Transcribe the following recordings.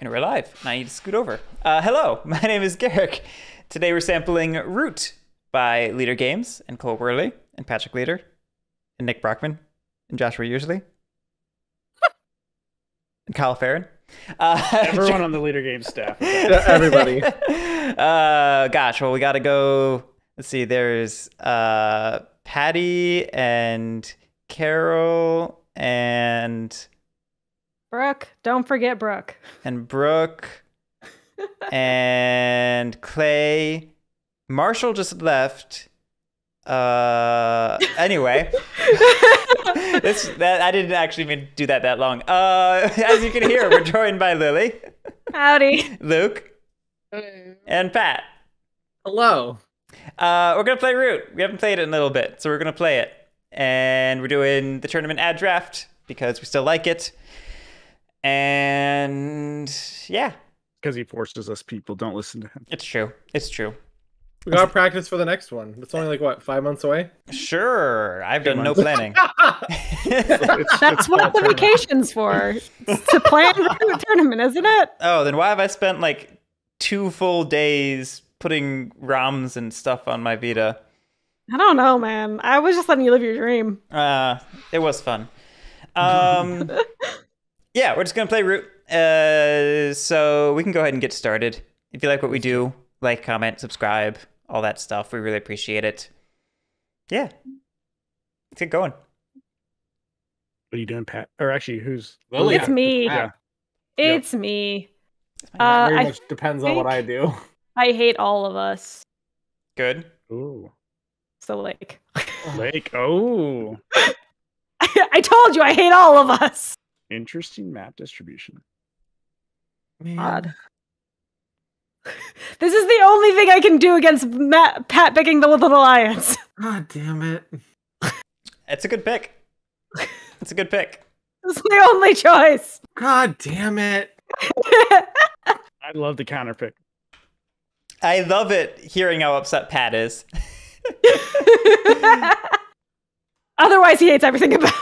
And we're live. Now I need to scoot over. Uh, hello, my name is Guerric. Today we're sampling Root by Leder Games and Cole Wehrle and Patrick Leder and Nick Brockman and Joshua Yearsley and Kyle Ferrin. Uh, Everyone on the Leder Games staff. Everybody. uh, gosh, well, we got to go. Let's see. There's uh, Patty and Carol and Brooke, don't forget Brooke. and Brooke and Clay. Marshall just left. Uh, anyway, this that I didn't actually mean to do that that long. Uh, as you can hear, we're joined by Lily, Howdy. Luke, and Pat. Hello. Uh, we're gonna play Root. We haven't played it in a little bit, so we're gonna play it, and we're doing the tournament ad draft because we still like it. And yeah, Because he forces us people. Don't listen to him. it's true. It's true. We gotta practice for the next one. It's only like what, five months away? Sure, I've done no planning. It's, That's it's what the tournament. vacation's for. It's to plan for the tournament, isn't it? oh, then why have I spent like two full days putting ROMs and stuff on my Vita? I don't know, man. I was just letting you live your dream. Uh, it was fun. Um, yeah, we're just gonna play Root. Uh, so we can go ahead and get started. If you like what we do, like, comment, subscribe, all that stuff. We really appreciate it. Yeah, let's get going. What are you doing, Pat? Or actually, who's? Lily. It's me. Yeah. It's me. my Uh, Very I much depends on what I do. I hate all of us. Good. Ooh, So like, Lake. Oh, I told you I hate all of us. Interesting map distribution. God. This is the only thing I can do against Matt, Pat picking the Little Alliance. God damn it. It's a good pick. It's a good pick. It's my only choice. God damn it. I love the counter pick. I love it hearing how upset Pat is. Otherwise, he hates everything about it.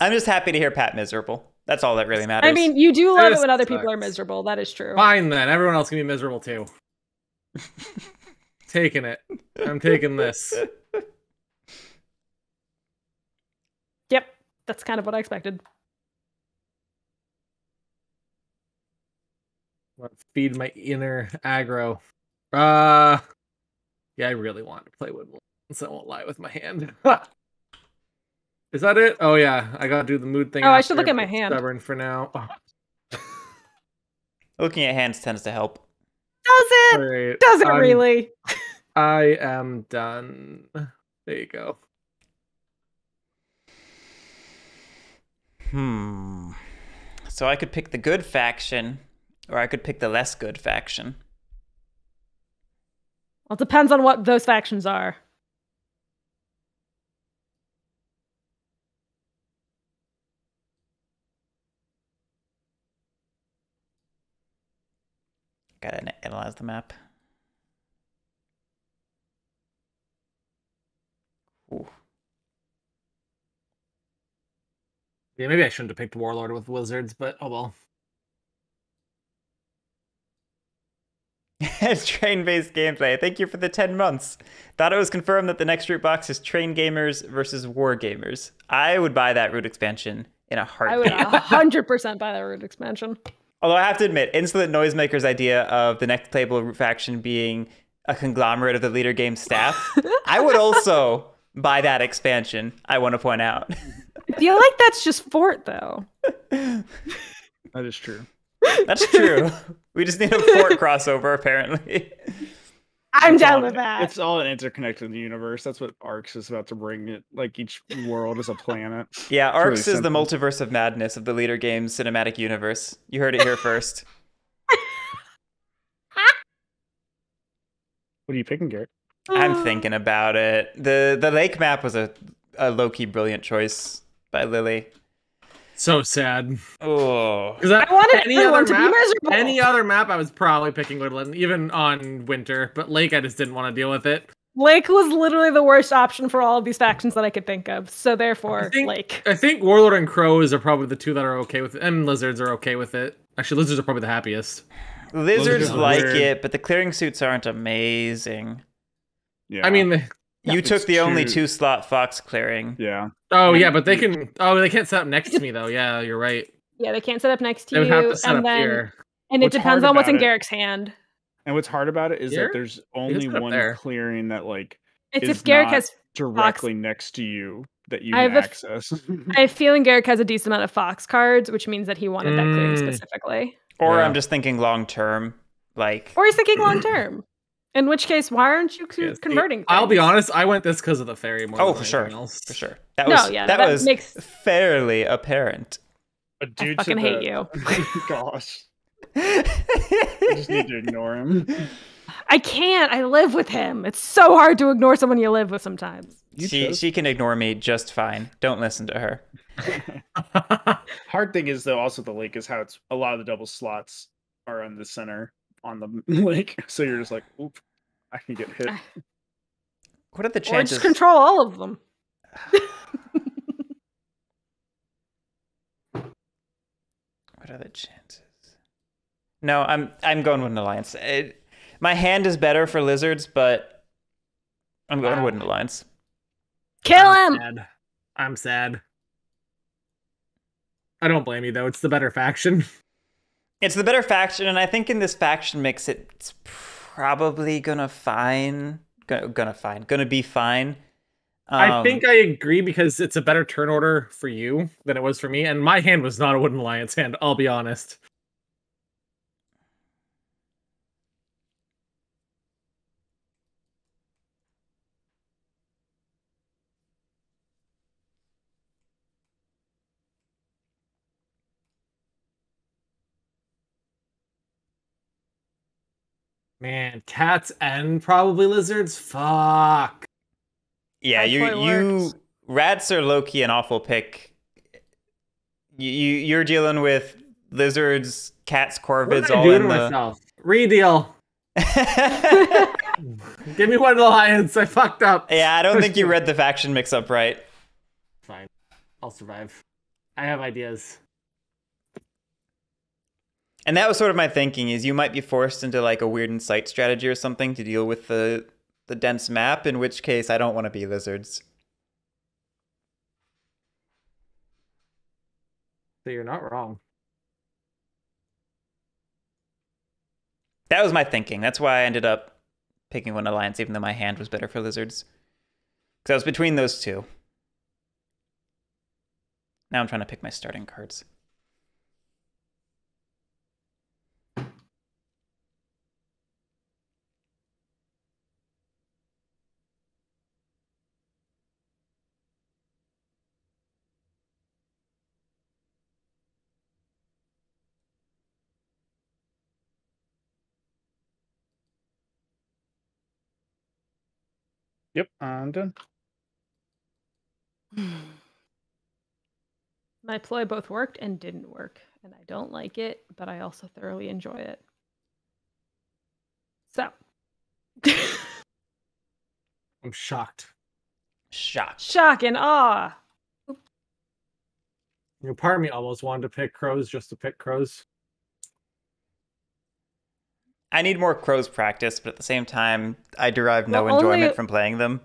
I'm just happy to hear Pat miserable. That's all that really matters. I mean, you do love it This when other people are miserable. That is true. Fine then. Everyone else can be miserable too. taking it. I'm taking this. Yep, that's kind of what I expected. Let's feed my inner aggro. Uh yeah, I really want to play Woodlands. I won't lie with my hand. Is that it? Oh yeah, I gotta do the mood thing. Oh, I should look at my but hand. Stubborn for now. looking at hands tends to help. Does it? Alright, Does it I'm- really? I am done. There you go. Hmm. So I could pick the good faction, or I could pick the less good faction. Well, it depends on what those factions are. Gotta ana- analyze the map. Ooh. Yeah, maybe I shouldn't have picked Warlord with Lizards, but oh well. it's train-based gameplay. Thank you for the 10 months. Thought it was confirmed that the next root box is train gamers versus war gamers. I would buy that root expansion in a heartbeat. I would heartbeat. hundred percent buy that root expansion. Although I have to admit, Insolent Noisemaker's idea of the next playable faction being a conglomerate of the Leder game staff, I would also buy that expansion. I want to point out. I feel like that's just fort though. That is true. That's true. We just need a fort crossover, apparently. I'm down with that. It's all an interconnected universe. That's what Arcs is about to bring it. Like each world is a planet. Yeah, really Arcs is the multiverse of madness of the Leder games cinematic universe. You heard it here first. What are you picking, Guerric? I'm uh. thinking about it. The the lake map was a, a low key brilliant choice by Lily. So sad. Oh. Because I wanted any other to be map, miserable. any other map, I was probably picking Woodland, even on Winter. But Lake, I just didn't want to deal with it. Lake was literally the worst option for all of these factions that I could think of. So therefore, I think- Lake. I think Warlord and Crows are probably the two that are okay with it, and Lizards are okay with it. Actually, Lizards are probably the happiest. Lizards just like weird. it, but the clearing suits aren't amazing. Yeah. I mean, they- You took the only two slot fox clearing. yeah. oh yeah, but they can. Oh, they can't set up next to me though. Yeah, you're right. Yeah, they can't set up next to They you. have to set and up then here. and it What's depends on what's in it- Guerric's hand. And what's hard about it is Here? that there's only one there. clearing that like It's is if Guerric not has directly next to you that you I can have access. I have a feeling Guerric has a decent amount of Fox cards, which means that he wanted that clearing Mm. specifically. Or Yeah. I'm just thinking long term. Like Or he's thinking long term. In which case, why aren't you Yes. converting? I'll be honest. I went this because of the ferry more. Oh, than for sure. Else. for sure. That No, was yeah, that, that was makes- fairly apparent. But due fucking to hate the- you. Oh gosh, I just need to ignore him. I can't. I live with him. It's so hard to ignore someone you live with sometimes. You she chose- she can ignore me just fine. Don't listen to her. Hard thing is though, also the lake is how it's a lot of the double slots are on the center on the lake, so you're just like, oop, I can get hit. Ah. What are the Or chances? just control all of them. What are the chances? No, I'm I'm going with an alliance. It, my hand is better for lizards, but I'm going Wow. with an alliance. Kill I'm him. Sad. I'm sad. I don't blame you though. It's the better faction. It's the better faction, and I think in this faction mix, it's probably gonna fine, gonna, gonna fine, gonna be fine. I Um, think I agree because it's a better turn order for you than it was for me, and my hand was not a Woodland Alliance hand. I'll be honest. Man, cats and probably lizards. Fuck. Yeah, That's you you works. rats are low key an awful pick. You, you you're dealing with lizards, cats, What corvids, did I all do in the. myself? Redeal. Give me one alliance. I fucked up. yeah, I don't think you read the faction mix up right. Fine. I'll survive. I have ideas. And that was sort of my thinking is you might be forced into like a weird insight strategy or something to deal with the the dense map, in which case I don't want to be lizards. So you're not wrong. That was my thinking. That's why I ended up picking one alliance, even though my hand was better for lizards. Because I was between those two. Now I'm trying to pick my starting cards. Yep, Uh, I'm done. My ploy both worked and didn't work, and I don't like it, but I also thoroughly enjoy it. So, I'm shocked. Shocked. shock and awe. You know, part of me almost wanted to pick crows just to pick crows. I need more crows practice, but at the same time, I derive no Well, only- enjoyment from playing them.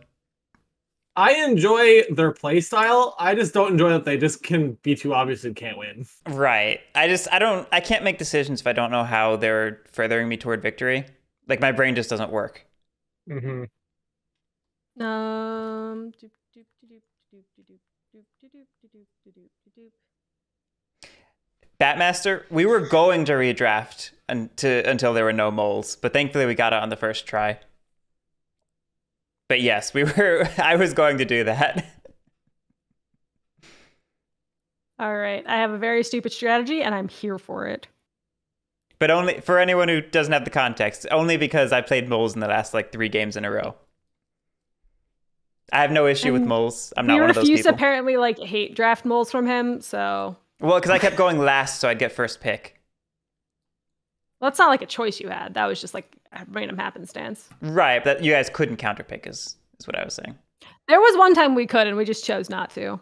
I enjoy their play style. I just don't enjoy that they just can be too obvious and can't win. Right. I just I don't I can't make decisions if I don't know how they're furthering me toward victory. Like my brain just doesn't work. Mm-hmm. Um. Batmaster, we were going to redraft and to, until there were no moles, but thankfully we got it on the first try. But yes, we were I was going to do that. All right, I have a very stupid strategy, and I'm here for it. But only for anyone who doesn't have the context, only because I played moles in the last like 3 games in a row. I have no issue with moles. I'm not one of those refuse people. apparently like hate draft moles from him, so well, cuz I kept going last so I'd get first pick. Well, that's not like a choice you had. That was just like a random happenstance. Right, but you guys couldn't counterpick is is what I was saying. There was one time we could, and we just chose not to.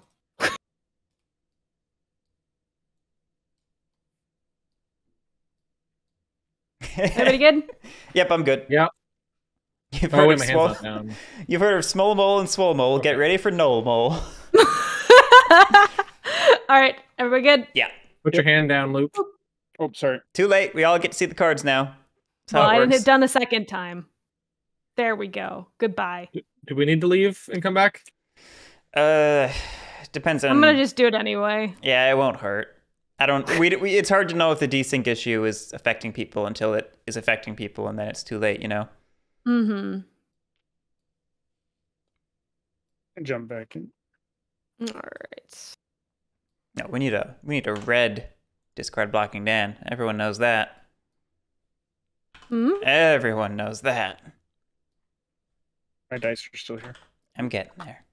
Everybody good? Yep, I'm good. Yep. You've Oh heard, wait, of swole, hands not down. you've heard of small mole and swole mole. Get ready for null mole. All right, everybody good? Yeah. Put your hand down, Loop. Oh, sorry. Too late. We all get to see the cards now. That's Well, I it didn't works. hit done a second time. There we go. Goodbye. Do we need to leave and come back? Uh, depends on. I'm gonna just do it anyway. Yeah, it won't hurt. I don't. We, we. It's hard to know if the desync issue is affecting people until it is affecting people, and then it's too late. You know. Mm-hmm. Jump back in. All right. No, we need a. We need a red discard blocking Dan. Everyone knows that. Hmm? Everyone knows that. My dice are still here. I'm getting there.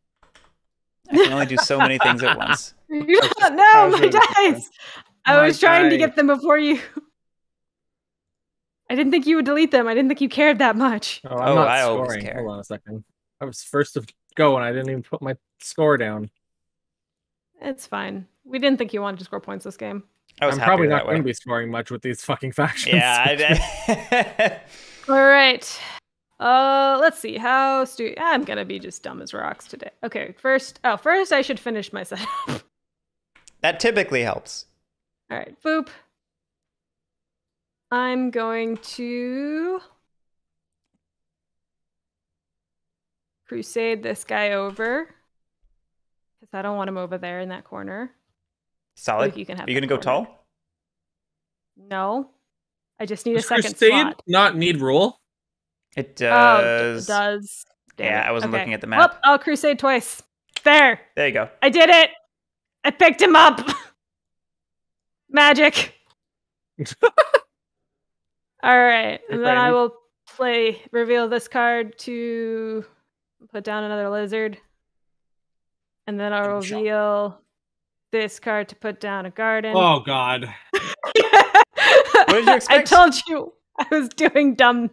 I can only do so many things at once. no, just- I was my dice. I My was trying to get them before you. I didn't think you would delete them. I didn't think you cared that much. Oh, I'm Oh, not I always scoring. care. Hold on a second. I was first to go and I didn't even put my score down. It's fine. We didn't think you wanted to score points this game. I was I'm probably not going to be scoring much with these fucking factions. Yeah. I, All right. Uh, let's see. How stu- I'm gonna be just dumb as rocks today. Okay, first. Oh, first I should finish my setup. that typically helps. All right, boop. I'm going to crusade this guy over because I don't want him over there in that corner. Solid. Luke, you can have Are you that gonna go corner. tall? No, I just need Does a second Crusade slot. not need rule? It Oh, does. does. Damn Yeah, it. I wasn't Okay. looking at the Well, map. I'll crusade twice. There, There you go. I did it. I picked him up. Magic. All right, and then I will play reveal this card to put down another lizard, and then I'll reveal this card to put down a garden. Oh God. did you I told you I was doing dumb,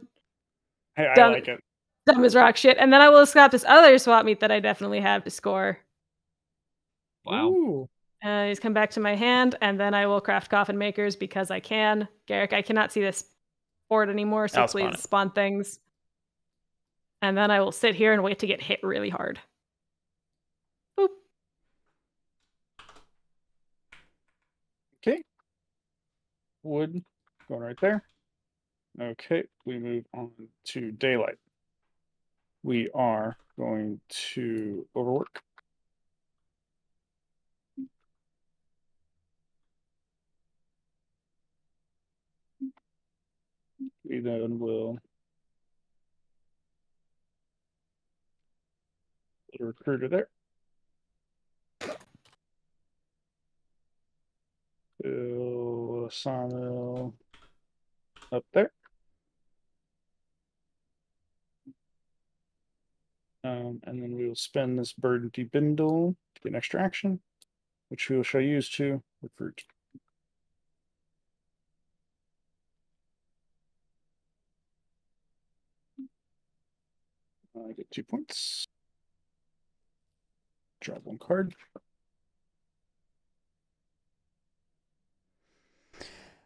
Hey, I Done. like it. dumb as rock shit, and then I will scrap this other swap meet that I definitely have to score. Wow. Uh, he's come back to my hand, and then I will craft coffin makers because I can. Garrick, I cannot see this board anymore, so I'll please it. spawn things. And then I will sit here and wait to get hit really hard. Okay. Wood going right there. Okay, we move on to daylight. We are going to overwork. We then will put recruiter there. Bill Sawmill up there. Um, and then we will spend this burden to bindle to get an extra action, which we will shall use to recruit. I get two points. Draw one card.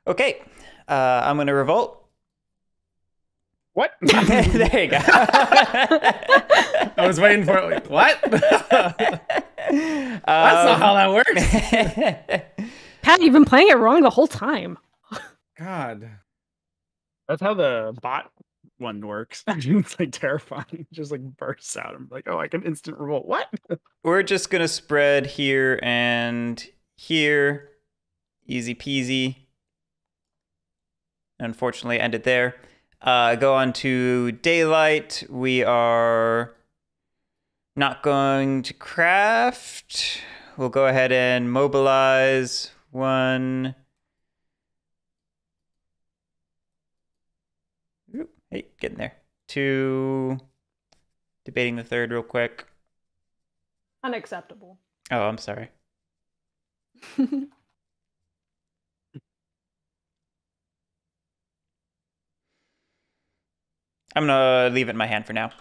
Okay. Uh, I'm gonna revolt. What? there you go. I was waiting for it. Wait, What? That's not how that works. Pat, you've been playing it wrong the whole time. God. That's how the bot one works. it's like terrifying. It just like bursts out. I'm like, oh, I can instant revolt. What? We're just gonna spread here and here. Easy peasy. Unfortunately, ended there. Uh, go on to daylight. We are not going to craft. We'll go ahead and mobilize one. Oop, hey, getting there. Two. Debating the third real quick. Unacceptable. Oh, I'm sorry. I'm gonna leave it in my hand for now,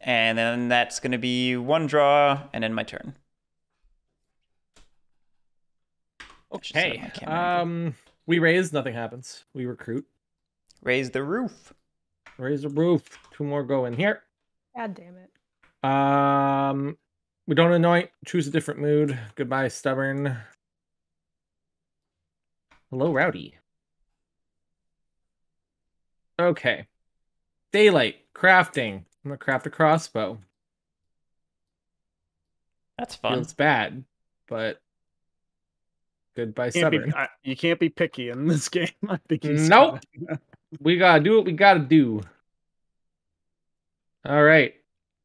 and then that's gonna be one draw, and then my turn. I should set up Okay. Um, we raise, nothing happens. We recruit, Raise the roof. raise the roof. Two more go in here. God damn it. Um, we don't anoint. Choose a different mood. Goodbye, stubborn. Hello, rowdy. Okay. Daylight crafting. I'm gonna craft a crossbow. That's fun. Feels bad, but goodbye, Can't be. I, you can't be picky in this game. I think you Nope. we gotta do what we gotta do. All right.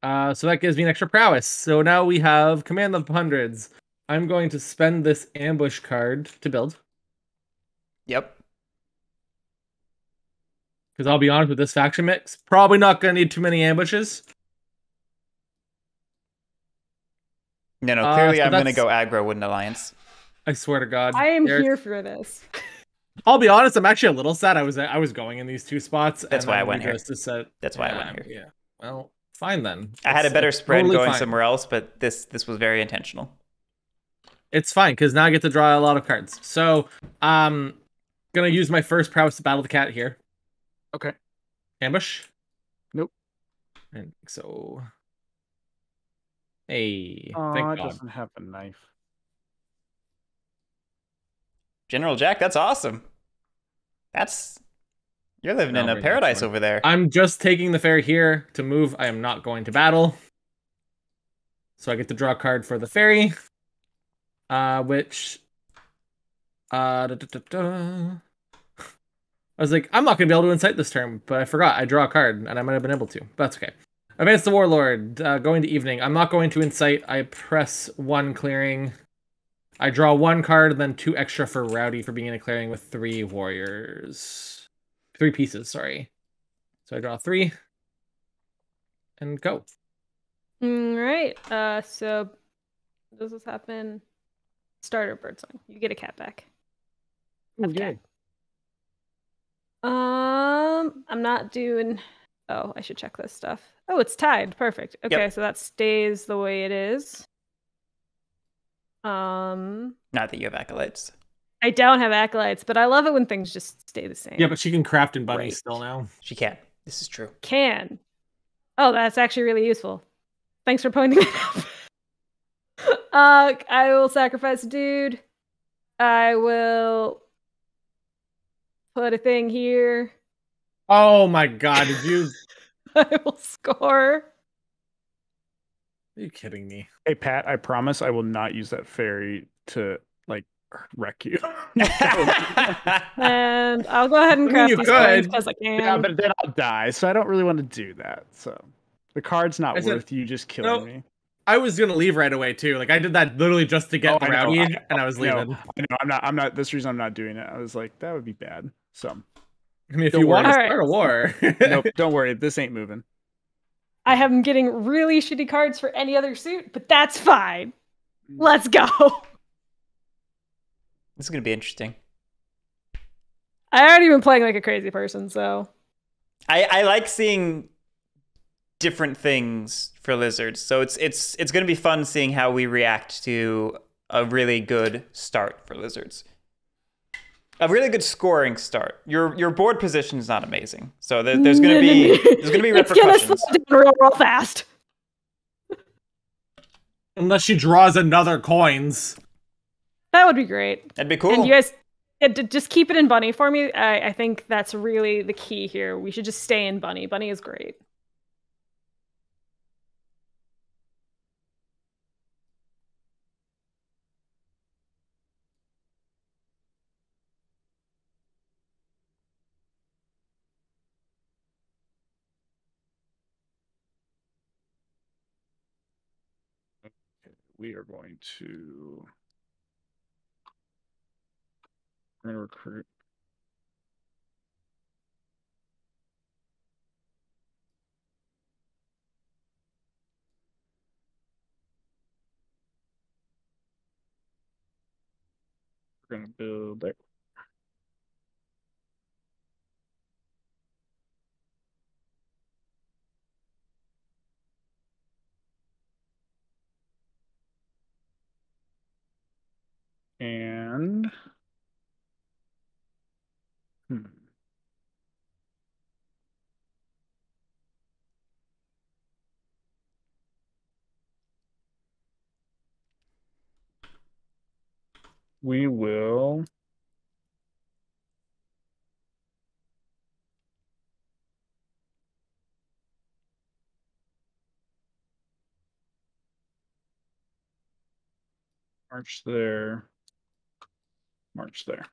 Uh, so that gives me an extra prowess. So now we have command of hundreds. I'm going to spend this ambush card to build. Yep. Because I'll be honest with this faction mix, probably not gonna need too many ambushes. No, no. Uh, Clearly, so I'm gonna go aggro with an alliance. I swear to God. I am There's- here for this. I'll be honest. I'm actually a little sad. I was I was going in these two spots. That's and why I went here. just decided- That's why I went here. Yeah. Well, fine then. I had a better spread totally going fine. somewhere else, but this this was very intentional. It's fine because now I get to draw a lot of cards. So, um, gonna use my first prowess to battle the cat here. Okay. Ambush. Nope. And so. Hey, Aw, thank it God. doesn't have a knife. General Jack, that's awesome. That's you're living I'll in a paradise over there. I'm just taking the ferry here to move. I am not going to battle. So I get to draw a card for the ferry. Uh, which. Uh, da, da, da, da. I was like, I'm not going to be able to incite this turn, but I forgot. I draw a card, and I might have been able to. But that's okay. Advance the Warlord. Uh, going to evening. I'm not going to incite. I press one clearing. I draw one card, and then two extra for Rowdy for being in a clearing with three warriors. Three pieces, sorry. So I draw three. And go. All right. Uh, so does this happen? Starter birdsong. You get a cat back. Have cat. Um, I'm not doing. Oh, I should check this stuff. Oh, it's tied. Perfect. Okay, so that stays the way it is. Um, Not that you have acolytes. I don't have acolytes, but I love it when things just stay the same. Yeah, but she can craft in bunny Right. still now. She can. This is true. can. Oh, that's actually really useful. Thanks for pointing that out. uh, I will sacrifice a dude. I will put a thing here. Oh my god, did you I will score. Are you kidding me? Hey Pat, I promise I will not use that ferry to like wreck you. And I'll go ahead and I mean, craft you these coins could. because I can. yeah, but then I'll die, so I don't really want to do that. So the card's not I said- worth you just killing No. me. I was gonna leave right away too. Like I did that literally just to get Oh, the I know, rowdy, I and I was I know. leaving. I know, I'm not. I'm not. This reason I'm not doing it. I was like, that would be bad. So I mean, if Don't you want to worry. start a war, nope. don't worry. This ain't moving. I am getting really shitty cards for any other suit, but that's fine. Let's go. This is gonna be interesting. I already been playing like a crazy person, so I, I like seeing different things for lizards. So it's it's it's gonna be fun seeing how we react to a really good start for lizards. A really good scoring start. Your your board position is not amazing, so there, there's gonna be there's gonna be it's gonna slow repercussions. down real, real fast. unless she draws another coins. That would be great. That'd be cool. And you guys, yeah, just keep it in bunny for me. I, I think that's really the key here. We should just stay in bunny. Bunny is great. We are going to. We're gonna recruit. We're gonna build And hmm. we will march there. March there.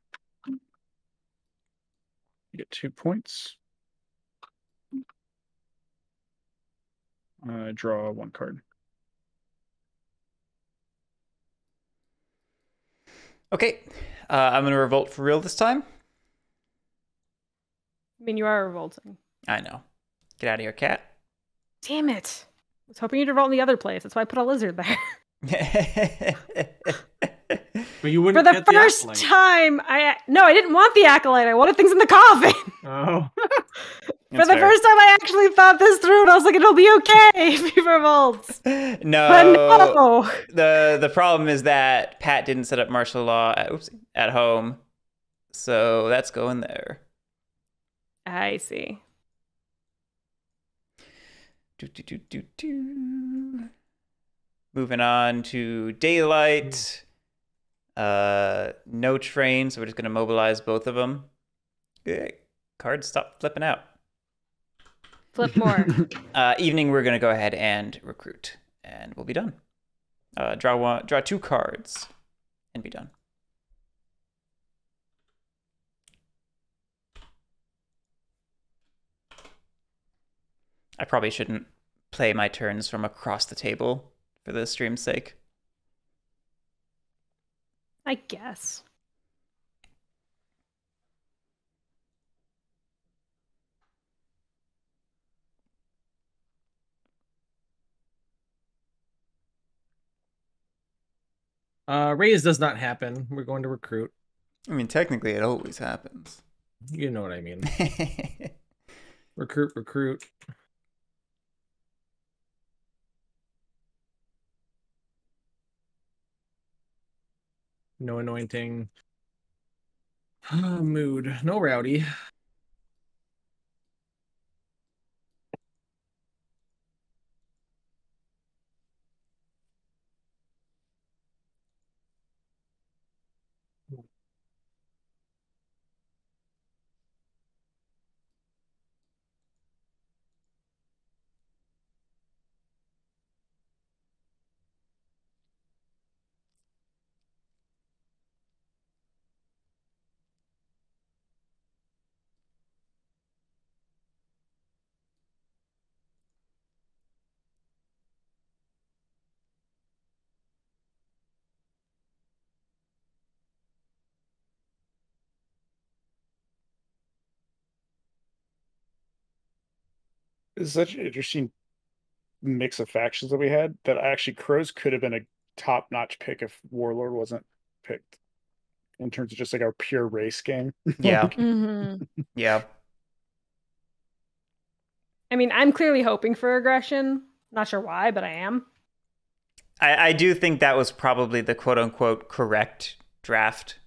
You get two points. Uh, draw one card. Okay, uh, I'm gonna revolt for real this time. I mean, you are revolting. I know. Get out of here, cat. Damn it! I was hoping you'd revolt in the other place. That's why I put a lizard there. But you For wouldn't for the first acolyte. time, I no, I didn't want the acolyte. I wanted things in the coffin. Oh. For the fair. first time, I actually thought this through, and I was like, it'll be okay if he revolts. No, no. the the problem is that Pat didn't set up martial law at, oops, at home, so that's going there. I see. Do, do, do, do, do. Moving on to daylight. Uh, no train, so we're just gonna mobilize both of them. Okay. Cards stop flipping out. Flip more. Uh, evening, we're gonna go ahead and recruit, and we'll be done. Uh, draw one, draw two cards, and be done. I probably shouldn't play my turns from across the table for the stream's sake. I guess. Uh, raise does not happen. We're going to recruit. I mean, technically, it always happens. You know what I mean. Recruit, recruit. No anointing. Mood. No rowdy. It's such an interesting mix of factions that we had that actually Crows could have been a top notch pick if Warlord wasn't picked in terms of just like our pure race game. yeah, hmm yeah. I mean, I'm clearly hoping for aggression. Not sure why, but I am. I, I do think that was probably the quote unquote correct draft,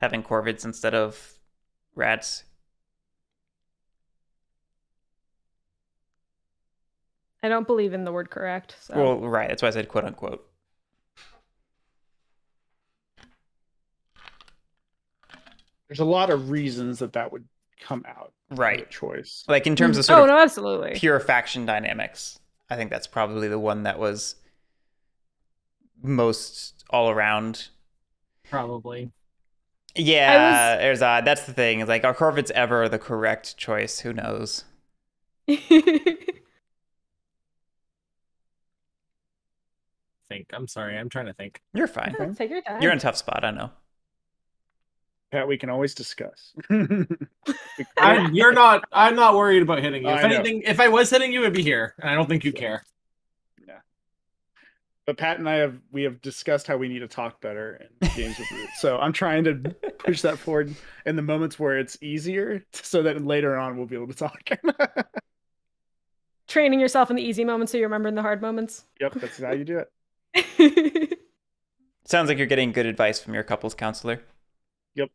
having Corvids instead of rats. I don't believe in the word correct. So. Well, right. That's why I said quote unquote. There's a lot of reasons that that would come out. Right. the choice. Like in terms of sort oh of no, absolutely. pure faction dynamics, I think that's probably the one that was most all around. Probably. Yeah, there's uh, that's the thing. Is like, are Corvids ever the correct choice? Who knows? Think. I'm sorry. I'm trying to think. You're fine. Take your time. You're in a tough spot. I know. Pat, we can always discuss. I'm, you're not. I'm not worried about hitting you. If I know. anything, if I was hitting you, it'd be here, and I don't think you care. Yeah. But Pat and I have we have discussed how we need to talk better in games with Root. So I'm trying to push that forward in the moments where it's easier, so that later on we'll be able to talk. Training yourself in the easy moments so you remember in the hard moments. yep, that's how you do it. Sounds like you're getting good advice from your couples counselor. Yep.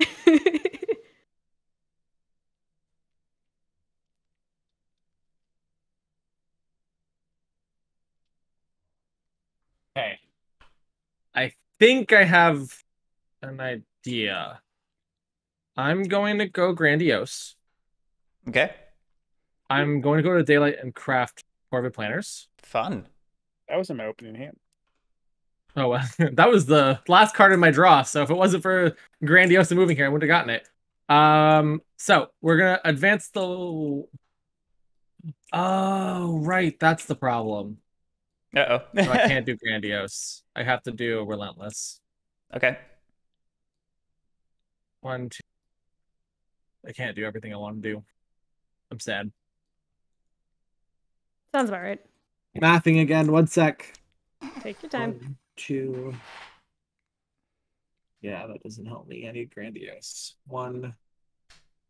okay. I think I have an idea. I'm going to go grandiose. Okay. I'm going to go to daylight and craft Corvid planners. Fun. That was in my opening hand. Oh, well, that was the last card in my draw. So if it wasn't for grandiose moving here, I wouldn't have gotten it. Um, so we're gonna advance the. Oh, right, that's the problem. Uh oh. So I can't do grandiose. I have to do relentless. okay. One, two. I can't do everything I want to do. I'm sad. Sounds about right. Mathing again. One sec. Take your time. One, two. Yeah, that doesn't help me. I need grandiose. One,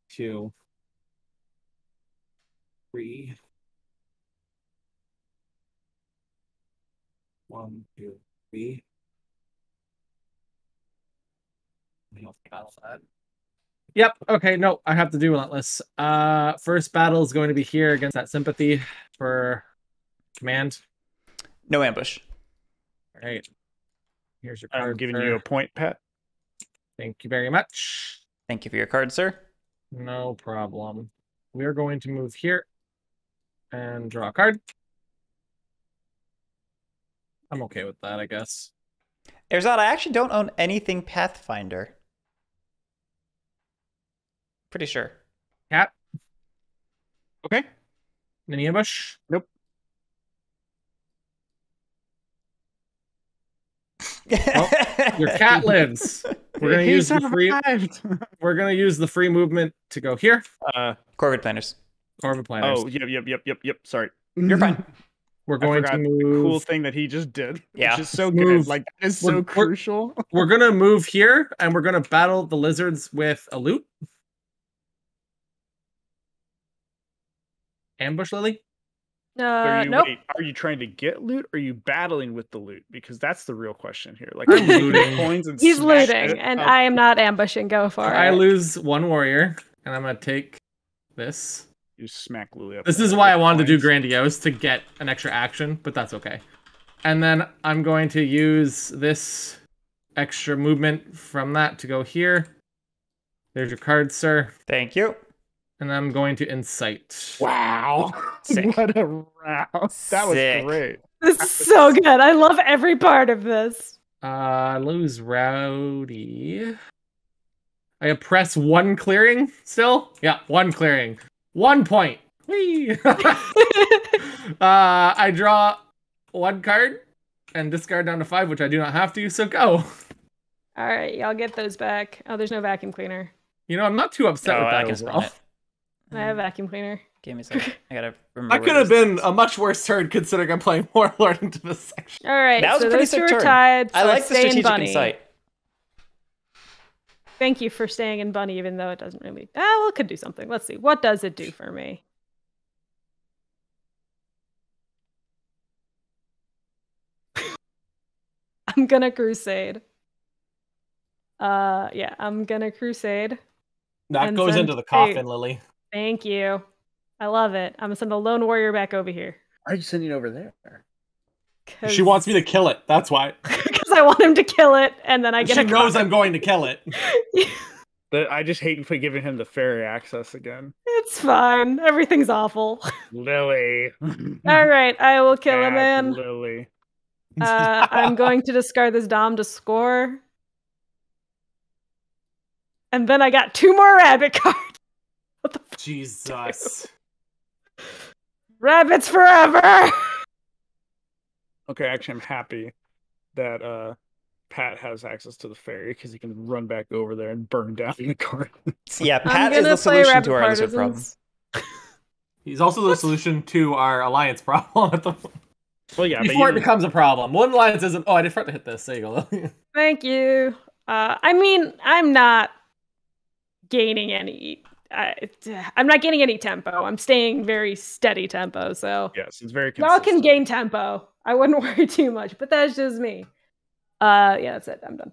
two, three. One, two, three. Let me off the battle that. Yep. Okay. No, I have to do relentless. Uh, first battle is going to be here against that sympathy for command. No ambush. All right. Here's your card. I'm giving sir. you a point, Pat. Thank you very much. Thank you for your card, sir. No problem. We are going to move here and draw a card. I'm okay with that, I guess. Erzad, I actually don't own anything Pathfinder. Pretty sure. Cat, Okay. mini ambush. Nope. Your cat lives. We're gonna use the free. We're gonna use the free movement to go here. uh, Corvid planners. Corvid planners. oh, yep, yep, yep, yep, yep. Sorry. You're fine. we're I going to forgot the move. cool thing that he just did. Yeah. Which is so Move. good. Like that is We're- so we're- crucial. We're gonna move here, and we're gonna battle the lizards with a loot. Ambush lily. Uh, are you nope. wait, are you trying to get loot or are you battling with the loot? Because that's the real question here. Like I'm looting. coins and He's looting, it and up? I am not ambushing. Go for I it. lose one warrior, and I'm gonna take this. you smack Lily up. This is why I with wanted to do grandiose to get an extra action, but that's okay. And then I'm going to use this extra movement from that to go here. There's your card, sir. Thank you. And I'm going to incite. Wow. Sick. what a round. That was Sick. great. This is so good. I love every part of this. Uh, lose rowdy. I oppress one clearing still. Yeah, one clearing. One point. Whee! uh, I draw one card and discard down to five, which I do not have to. So go. All right, y'all get those back. Oh, there's no vacuum cleaner. You know, I'm not too upset Oh, with I that can spawn overall. It. I have a vacuum cleaner. Give me a second. I gotta remember. That where could have this- been a much worse turn considering I'm playing Warlord into this section. All right, That was so a pretty those two sick are turn. tied. So I like the in strategic bunny. insight. Thank you for staying in bunny, even though it doesn't really. Ah, well, it could do something. Let's see. What does it do for me? I'm gonna crusade. Uh, yeah, I'm gonna crusade. That goes into the eight. coffin, Lily. Thank you. I love it. I'm gonna send a lone warrior back over here. Why are you sending over there? She wants me to kill it. That's why. because I want him to kill it, and then I get She knows. I'm going to kill it. But I just hate for giving him the ferry access again. it's fine. Everything's awful. Lily. All right, I will kill him, Bad man. Lily. Uh, I'm going to discard this dom to score. And then I got two more rabbit cards. What the f- Jesus. rabbits forever? Okay, actually, I'm happy that uh, Pat has access to the ferry because he can run back over there and burn down the garden. Yeah, Pat is the solution to our lizard problem. He's also the solution to our alliance problem at the well, yeah, but before it becomes a problem. One alliance isn't. Oh, I did forget to hit this. There you go. Thank you. Uh, I mean, I'm not gaining any. I, I'm not gaining any tempo. I'm staying very steady tempo. So yes, it's very. y'all can gain tempo. I wouldn't worry too much, but that's just me. Uh, yeah, that's it. I'm done.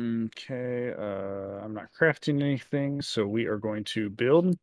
Okay, uh, I'm not crafting anything, so we are going to build.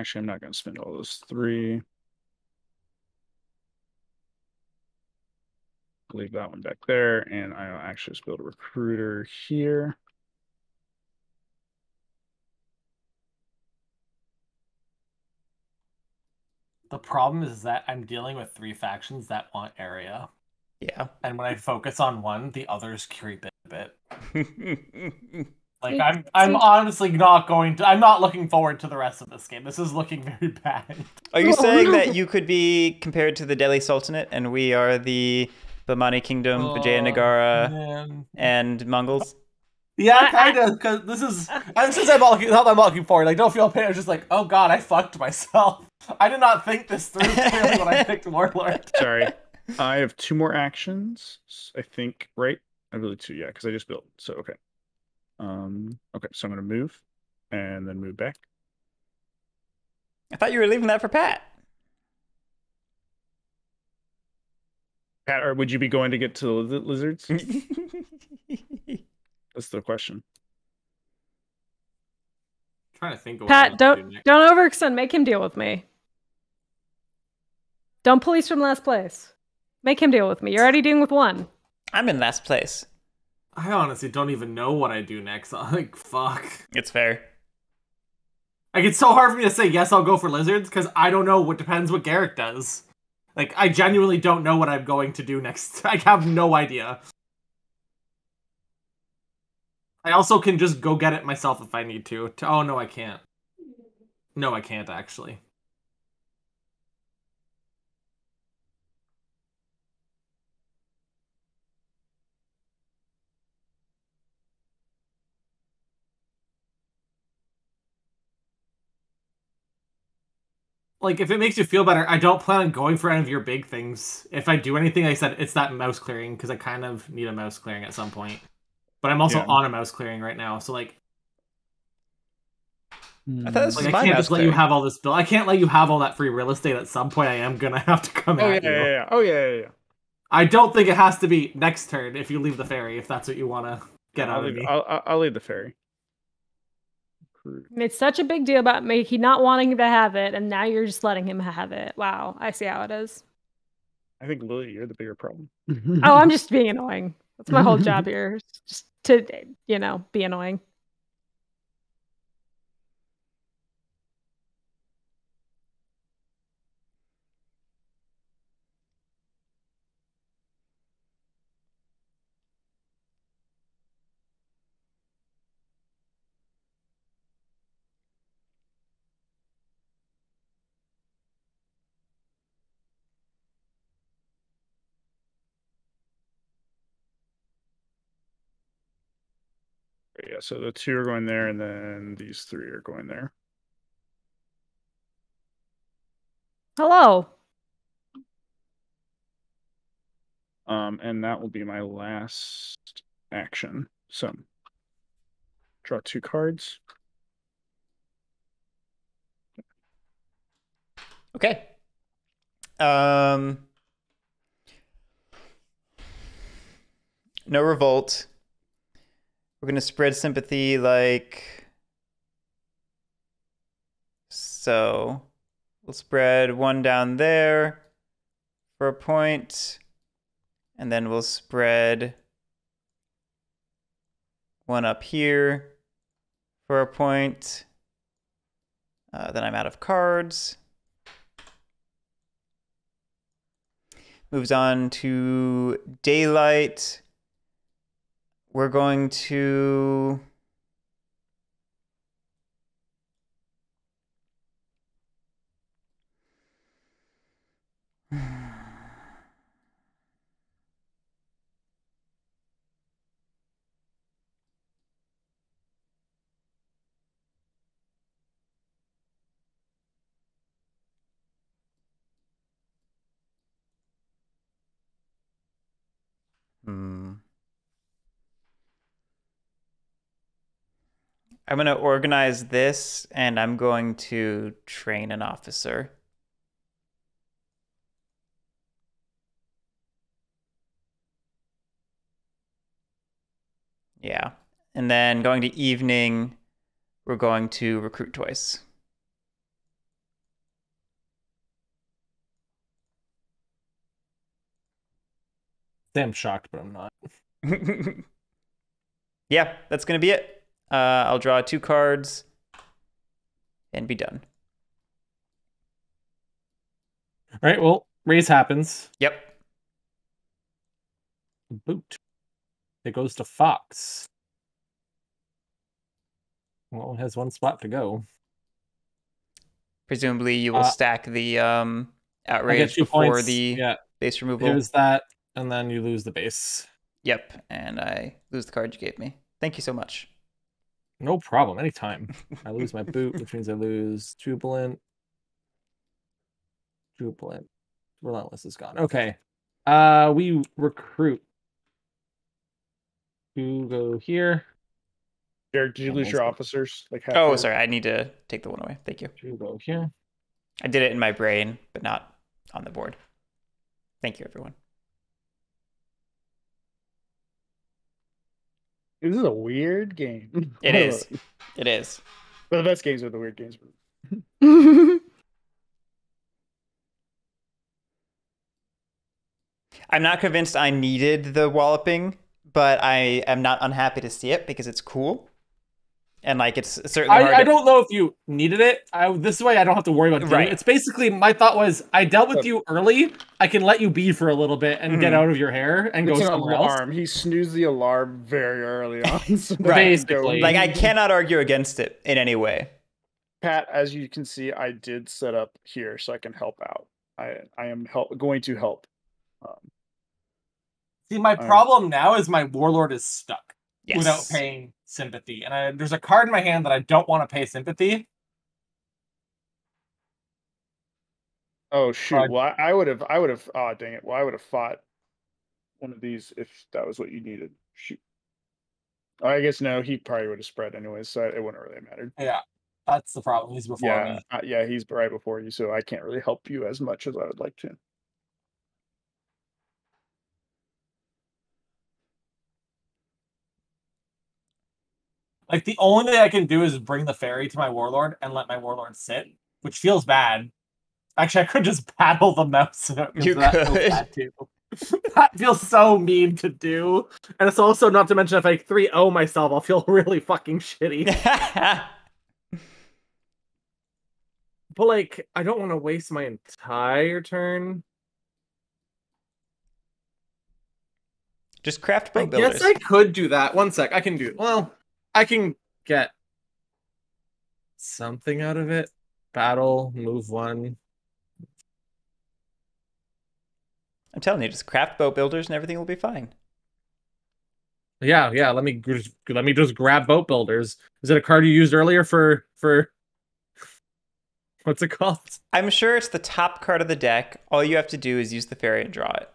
Actually, I'm not going to spend all those three. Leave that one back there, and I'll actually just build a recruiter here. The problem is that I'm dealing with three factions that want area, Yeah. and when I focus on one, the others creep in a bit. Like See- I'm, I'm see- honestly not going to. I'm not looking forward to the rest of this game. This is looking very bad. Are you saying that you could be compared to the Delhi Sultanate and we are the Bahmani Kingdom, Oh, Vijayanagara, man. and Mongols? Yeah, kind of. Because this is, and since I'm not looking, not that I'm not looking forward. Like, don't feel pain. I was just like, oh god, I fucked myself. I did not think this through clearly when I picked Warlord. Sorry. I have two more actions, I think, right? I believe two, yeah, because I just built. So, okay. Um, okay, so I'm going to move and then move back. I thought you were leaving that for Pat. Pat, or would you be going to get to the lizards? That's the question. trying to think of Pat, don't do next. don't overextend. Make him deal with me. Don't police from last place. Make him deal with me. You're already dealing with one. I'm in last place. I honestly don't even know what I do next. Like, fuck. It's fair. Like, it's so hard for me to say yes, I'll go for lizards because I don't know. What depends what Guerric does. Like, I genuinely don't know what I'm going to do next. I have no idea. I also can just go get it myself if I need to. to oh no, I can't. No, I can't actually. Like, if it makes you feel better, I don't plan on going for any of your big things. If I do anything, like I said it's that mouse clearing because I kind of need a mouse clearing at some point. But I'm also Yeah. on a mouse clearing right now, so like, hmm. I thought this like was I my can't mouse just let you have all this bill. I can't let you have all that free real estate. At some point, I am gonna have to come Oh yeah, at you. yeah, yeah. Oh yeah, yeah, yeah. I don't think it has to be next turn if you leave the ferry. If that's what you want to get I'll out of leave, me. I'll, I'll- I'll leave the ferry. Made such a big deal about me he not wanting to have it, and now you're just letting him have it. Wow, I see how it is. I think Lily, you're the bigger problem. Oh, I'm just being annoying. That's my whole job here, Just to you know, be annoying. Yeah, so the two are going there, and then these three are going there. Hello. Um, and that will be my last action. So, draw two cards. Okay. Um. No revolt. We're gonna spread sympathy like so. We'll spread one down there for a point, and then we'll spread one up here for a point. Uh, then I'm out of cards. moves on to daylight. We're going to Hmm. I'm going to organize this and I'm going to train an officer. Yeah. And then going to evening, we're going to recruit twice. I'm shocked, but I'm not. yeah, that's going to be it. Uh, I'll draw two cards and be done. All right, well, raise happens. Yep. Boot. It goes to Fox. Well, it has one spot to go. Presumably, you will Uh, stack the um, outrage before points. the yeah, base removal. here's that, and then you lose the base. Yep, and I lose the card you gave me. Thank you so much. No problem. Anytime. I lose my boot, which means I lose Jubilant. Jubilant. Relentless is gone. Okay. Uh we recruit. You go here. Derek, did you lose your officers? Like Oh, halfway? sorry, I need to take the one away. Thank you. You go here. I did it in my brain, but not on the board. Thank you, everyone. This is a weird game. It is. It is. But the best games are the weird games. I'm not convinced I needed the walloping, but I am not unhappy to see it because it's cool. And like it's certainly hard I, I to- don't know if you needed it. I, this way I don't have to worry about doing Right. it. It's basically my thought was I dealt with you early. I can let you be for a little bit and get Mhm. out of your hair and It's go an somewhere else. alarm. He snoozed the alarm very early on. so Right. he can go- Basically. like I cannot argue against it in any way. Pat, as you can see, I did set up here so I can help out. I I am help going to help. Um, See, my Um, problem now is my warlord is stuck. Yes. without paying sympathy. And I, there's a card in my hand that I don't want to pay sympathy. oh shoot! Uh, well, I, I would have. I would have. Oh dang it! Well, I would have fought one of these if that was what you needed. Shoot. Oh, I guess no. He probably would have spread anyways, so it wouldn't really matter. Yeah, that's the problem. He's before yeah, me. uh, yeah. He's right before you, so I can't really help you as much as I would like to. Like the only thing I can do is bring the ferry to my warlord and let my warlord sit, which feels bad. Actually, I could just battle the mouse. You that feels could. bad too. that feels so mean to do. And it's also not to mention if I 3-0 myself, I'll feel really fucking shitty. But like, I don't want to waste my entire turn. Just craft I boat builders. guess I could do that. One sec, I can do. Well, I can get something out of it. Battle, move one. I'm telling you, just craft boat builders and everything will be fine. Yeah, yeah. Let me let me just grab boat builders. Is it a card you used earlier for for? What's it called? I'm sure it's the top card of the deck. All you have to do is use the ferry and draw it.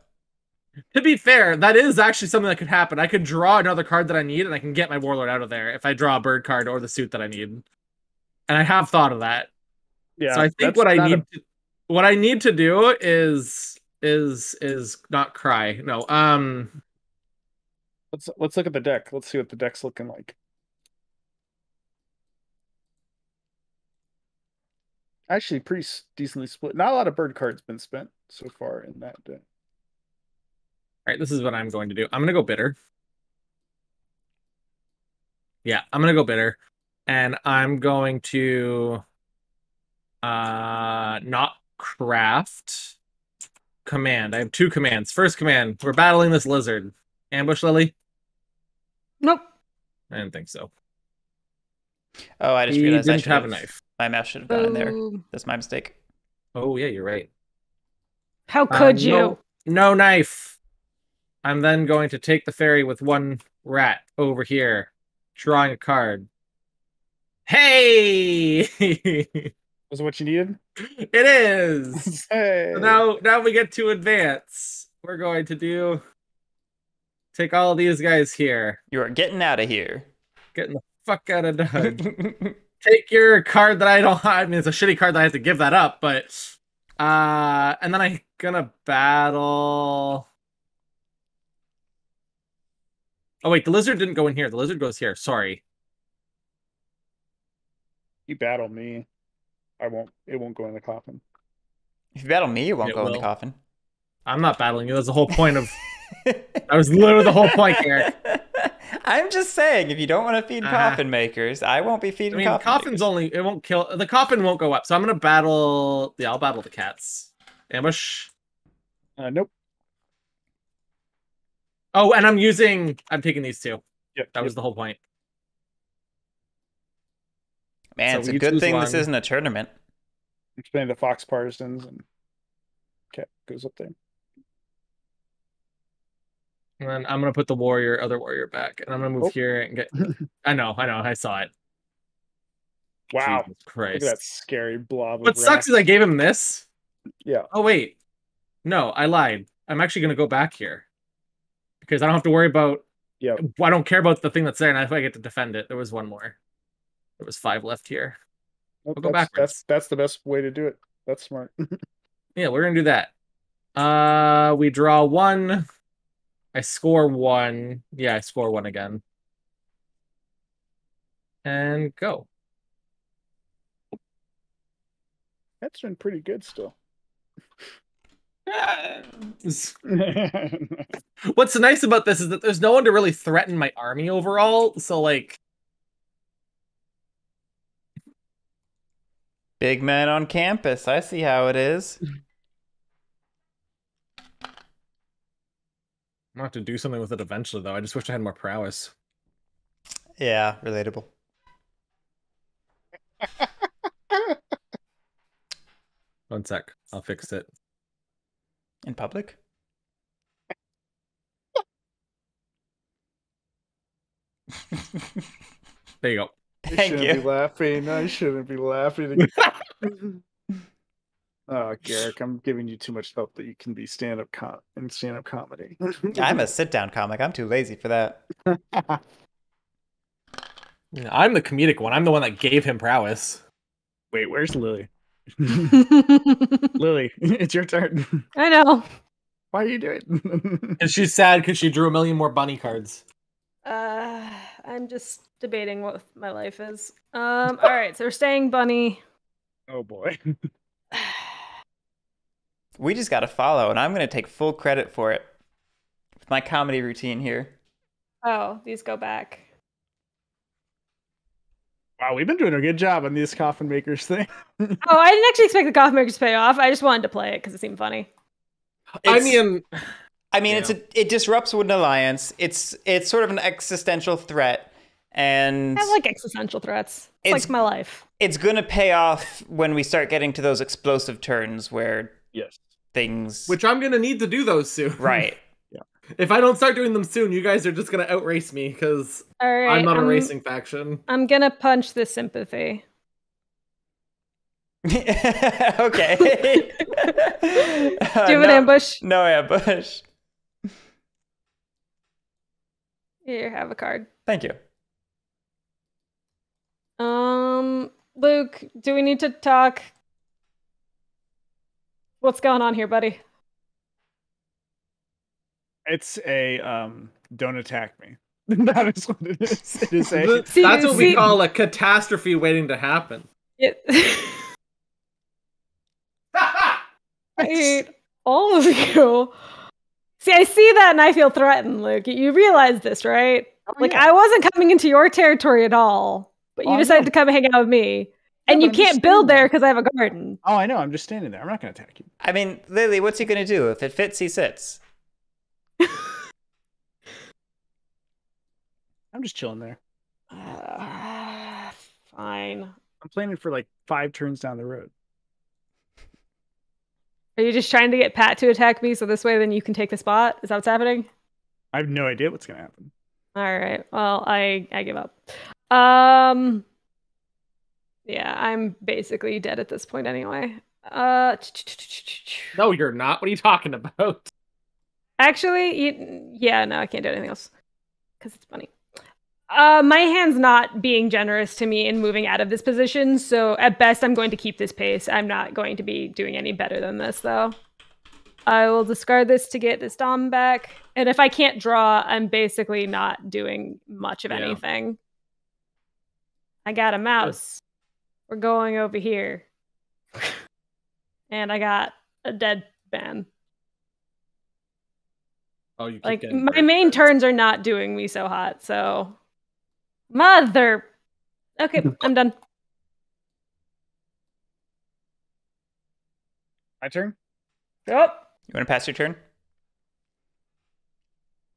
To be fair, that is actually something that could happen. I could draw another card that I need, and I can get my warlord out of there if I draw a bird card or the suit that I need. And I have thought of that. Yeah. so I think what I not a- need to, what I need to do is is is not cry. No. Um let's let's look at the deck. Let's see what the deck's looking like. Actually, pretty decently split. Not a lot of bird cards been spent so far in that deck. All right, this is what I'm going to do. I'm going to go bitter. Yeah, I'm going to go bitter and I'm going to uh not craft command. I have two commands. First command, we're battling this lizard. Ambush Lily? nope. I didn't think so. Oh, I just He realized I didn't should have a knife. My mouse should have gone in there. That's my mistake. Oh yeah, you're right. How Uh, could you? No, no knife. I'm then going to take the ferry with one rat over here, drawing a card. Hey! it Was it what you needed? It is. hey. So now, now we get to advance. We're going to do take all these guys here. You are getting out of here. Getting the fuck out of Dodge. take your card that I don't have. I mean, it's a shitty card that I have to give that up, but uh, and then I'm gonna battle. Oh wait, the lizard didn't go in here. The lizard goes here. Sorry. you battle me. I won't. It won't go in the coffin. if you battle me, you won't It go in the coffin. I'm not battling you. That's the whole point of That was literally the whole point, Guerric. I'm just saying, if you don't want to feed Uh-huh. coffin makers, I won't be feeding. I feeding mean, coffin coffin's makers. only it won't kill the coffin won't go up. So I'm gonna battle. Yeah, I'll battle the cats. Ambush. Uh, nope. Oh, and I'm using. I'm taking these two. Yep. That was the whole point. Man, so it's a good choose thing this isn't a tournament. Explain the fox partisans and okay, goes up there. And then I'm gonna put the warrior, other warrior back, and I'm gonna move Oh. here and get. I know, I know, I saw it. Wow. Jesus Look Christ. at that scary blob. What of sucks is I gave him this. Yeah. Oh wait, no, I lied. I'm actually gonna go back here because I don't have to worry about. Yeah. I don't care about the thing that's there, and I get to defend it. There was one more. There was five left here. Nope, I'll go that's, backwards. that's that's the best way to do it. That's smart. Yeah, we're gonna do that. Uh, we draw one. I score one. Yeah, I score one again. And go. That's been pretty good still. What's nice about this is that there's no one to really threaten my army overall. So like, Big man on campus. I see how it is. I'm gonna have to do something with it eventually, though. I just wish I had more prowess. Yeah, relatable. One sec, I'll fix it. In public? There you go. I Thank shouldn't you. be laughing. I shouldn't be laughing. oh, Guerric, I'm giving you too much help that you can be stand up com- in stand up comedy. I'm a sit down comic. I'm too lazy for that. I'm the comedic one. I'm the one that gave him prowess. Wait, where's Lily? Lily, it's your turn. I know. Why are you doing? It? And she's sad because she drew a million more bunny cards. Uh, I'm just debating what my life is. Um, all right, so we're staying bunny. oh boy. We just got to follow, and I'm going to take full credit for it. With my comedy routine here. Oh, these go back. Wow, we've been doing a good job on these coffin makers thing. Oh, I didn't actually expect the coffin makers to pay off. I just wanted to play it because it seemed funny. I mean, I mean, it's a, it disrupts Woodland Alliance. It's it's sort of an existential threat, and I like existential threats. It's, It's- like my life. it's going to pay off when we start getting to those explosive turns where Yes. things. which I'm gonna need to do those soon. right. If I don't start doing them soon, you guys are just gonna outrace me because All right, I'm not a I'm- racing faction. I'm gonna punch the sympathy. okay. Do you Uh, have an no- ambush? No ambush. Here, have a card. Thank you. Um, Luke, do we need to talk? What's going on here, buddy? It's a um don't attack me. that is what it is. It is a See- That's what we call a catastrophe waiting to happen. It- I hate all of you. See, I see that and I feel threatened, Luke. You realize this, right? Oh, Like yeah. I wasn't coming into your territory at all, but Oh, you decided to come hang out with me. Yeah, and you I'm can't build there there. because I have a garden. Oh, I know. I'm just standing there. I'm not gonna attack you. I mean, Lily, what's he going to do? If it fits, he sits. I'm just chilling there. Uh, fine. I'm planning for like five turns down the road. Are you just trying to get Pat to attack me so this way then you can take the spot? Is that what's happening? I have no idea what's gonna happen. All right. Well, I I give up. Um Yeah, I'm basically dead at this point anyway. Uh No, you're not. What are you talking about? Actually, you, yeah, no, I can't do anything else cuz it's funny. Uh my hand's not being generous to me in moving out of this position, so at best I'm going to keep this pace. I'm not going to be doing any better than this though. I will discard this to get this dom back. And if I can't draw, I'm basically not doing much of Yeah. anything. I got a mouse. We're going over here. and I got a dead man. Oh, you Like getting my burnt. main turns are not doing me so hot, so mother. Okay, I'm done. My turn. Yep. You want to pass your turn?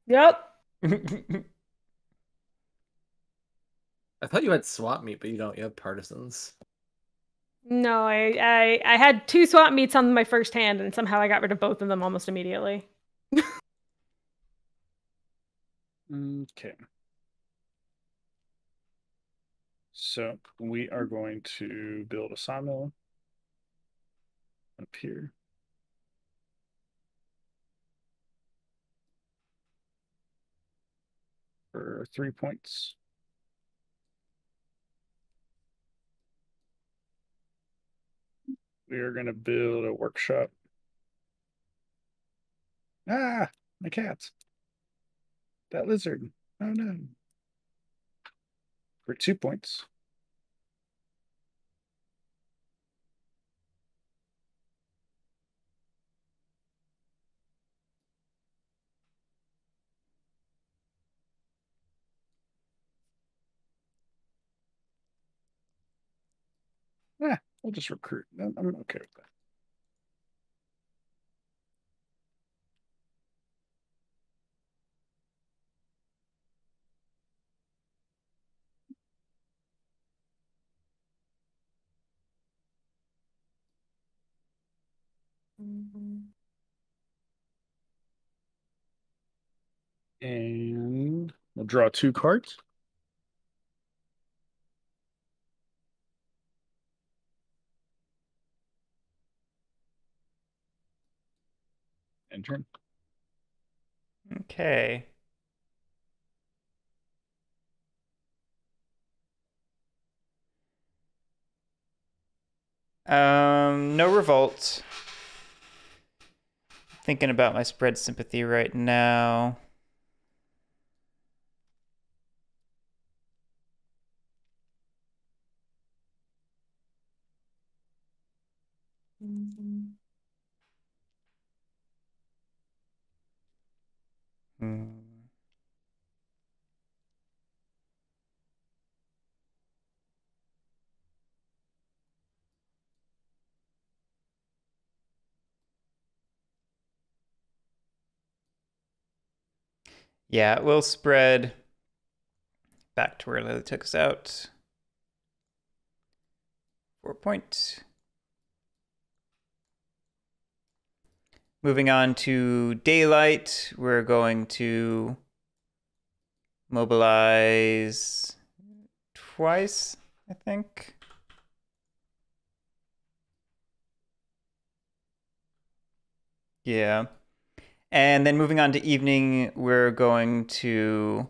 Yep. I thought you had swap meet, but you don't. You have partisans. No, I, I I had two swap meets on my first hand, and somehow I got rid of both of them almost immediately. Okay. So we are going to build a sawmill up here. For three points. We are going to build a workshop. Ah, my cats. That lizard. Oh no. For two points. Yeah, we'll just recruit. I'm okay with And we'll draw two cards. And turn. okay. Um, no revolt. Thinking about my spread sympathy right now. Yeah, it will spread back to where Lily took us out. Four point. Moving on to daylight, we're going to mobilize twice, I think. Yeah. And then moving on to evening, we're going to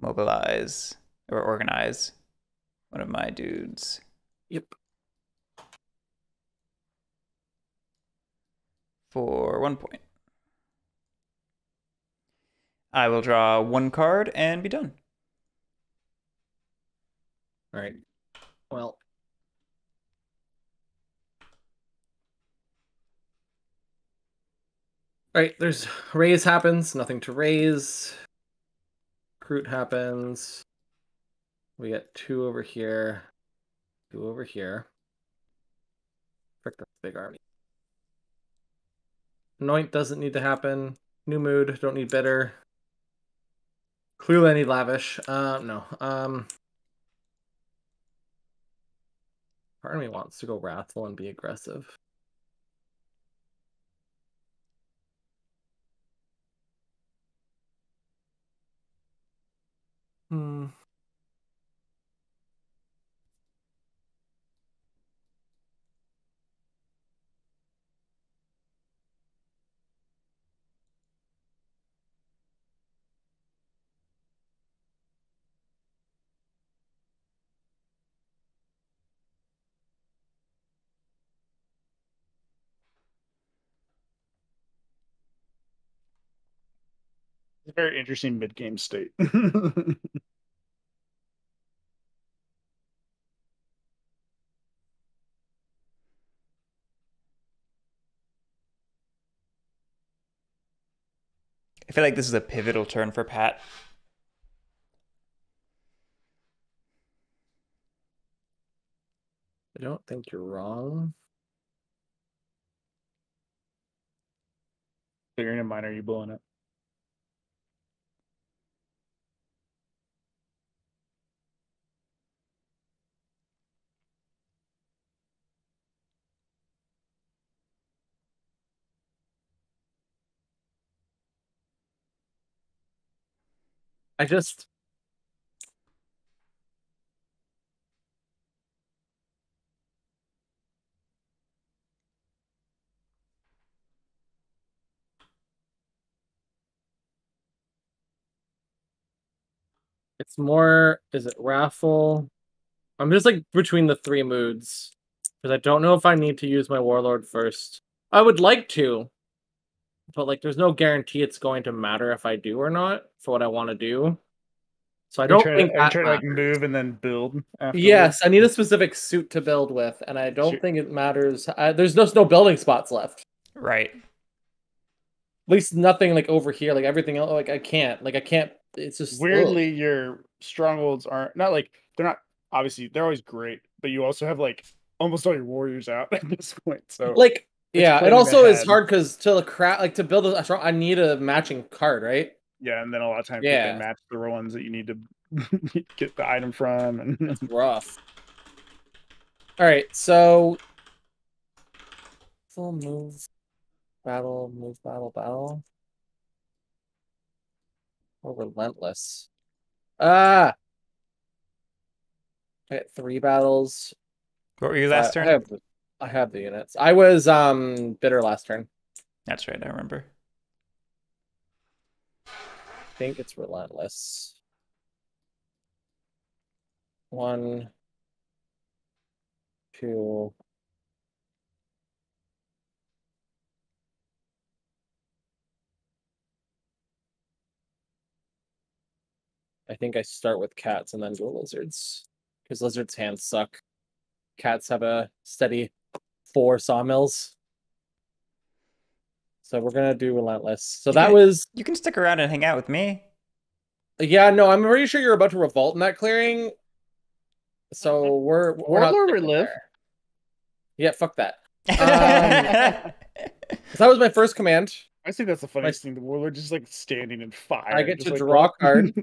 mobilize or organize one of my dudes. Yep. for one point. I will draw one card and be done. All right. Well. Right, there's raise happens, nothing to raise. Recruit happens. We get two over here, two over here. Frick, that's big army. Anoint doesn't need to happen. New mood, don't need bitter. Clearly I need lavish. Uh no. Um Part of me wants to go wrathful and be aggressive. Hmm. Very interesting mid game state. I feel like this is a pivotal turn for Pat. I don't think you're wrong. So you're in a minor, you blowing it. I just It's more is it raffle? I'm just like between the three moods. Because I don't know if I need to use my warlord first. I would like to, but like there's no guarantee it's going to matter if I do or not for what I want to do. So I Are don't trying think to, that trying to like move and then build. Afterwards? Yes, I need a specific suit to build with, and I don't Sure. think it matters. I, there's just no building spots left. Right. At least nothing like over here. Like everything else, like I can't. Like I can't. It's just ugh. Weirdly, your strongholds aren't not like they're not obviously they're always great, but you also have like almost all your warriors out at this point. So like yeah. It planning also is hard because to cra- like to build a strong, I need a matching card, right? yeah, and then a lot of times Yeah. they match the ones that you need to get the item from, and It's rough. All right, so full move, battle, move, battle, battle. Or relentless. Ah, I got three battles. What were you I- last turn? I have, the, I have the units. I was um bitter last turn. That's right. I remember. I think it's relentless. One, two. I think I start with cats and then go lizards. Because lizards' hands suck. Cats have a steady four sawmills. So we're gonna do relentless. So You that can- was You can stick around and hang out with me. yeah, no, I'm pretty sure you're about to revolt in that clearing. So we're we're not Warlord sticking relive? there. Yeah, fuck that. Um, 'Cause that was my first command. I think that's the funniest thing. The warlord just like standing in fire. I get to like, draw a card.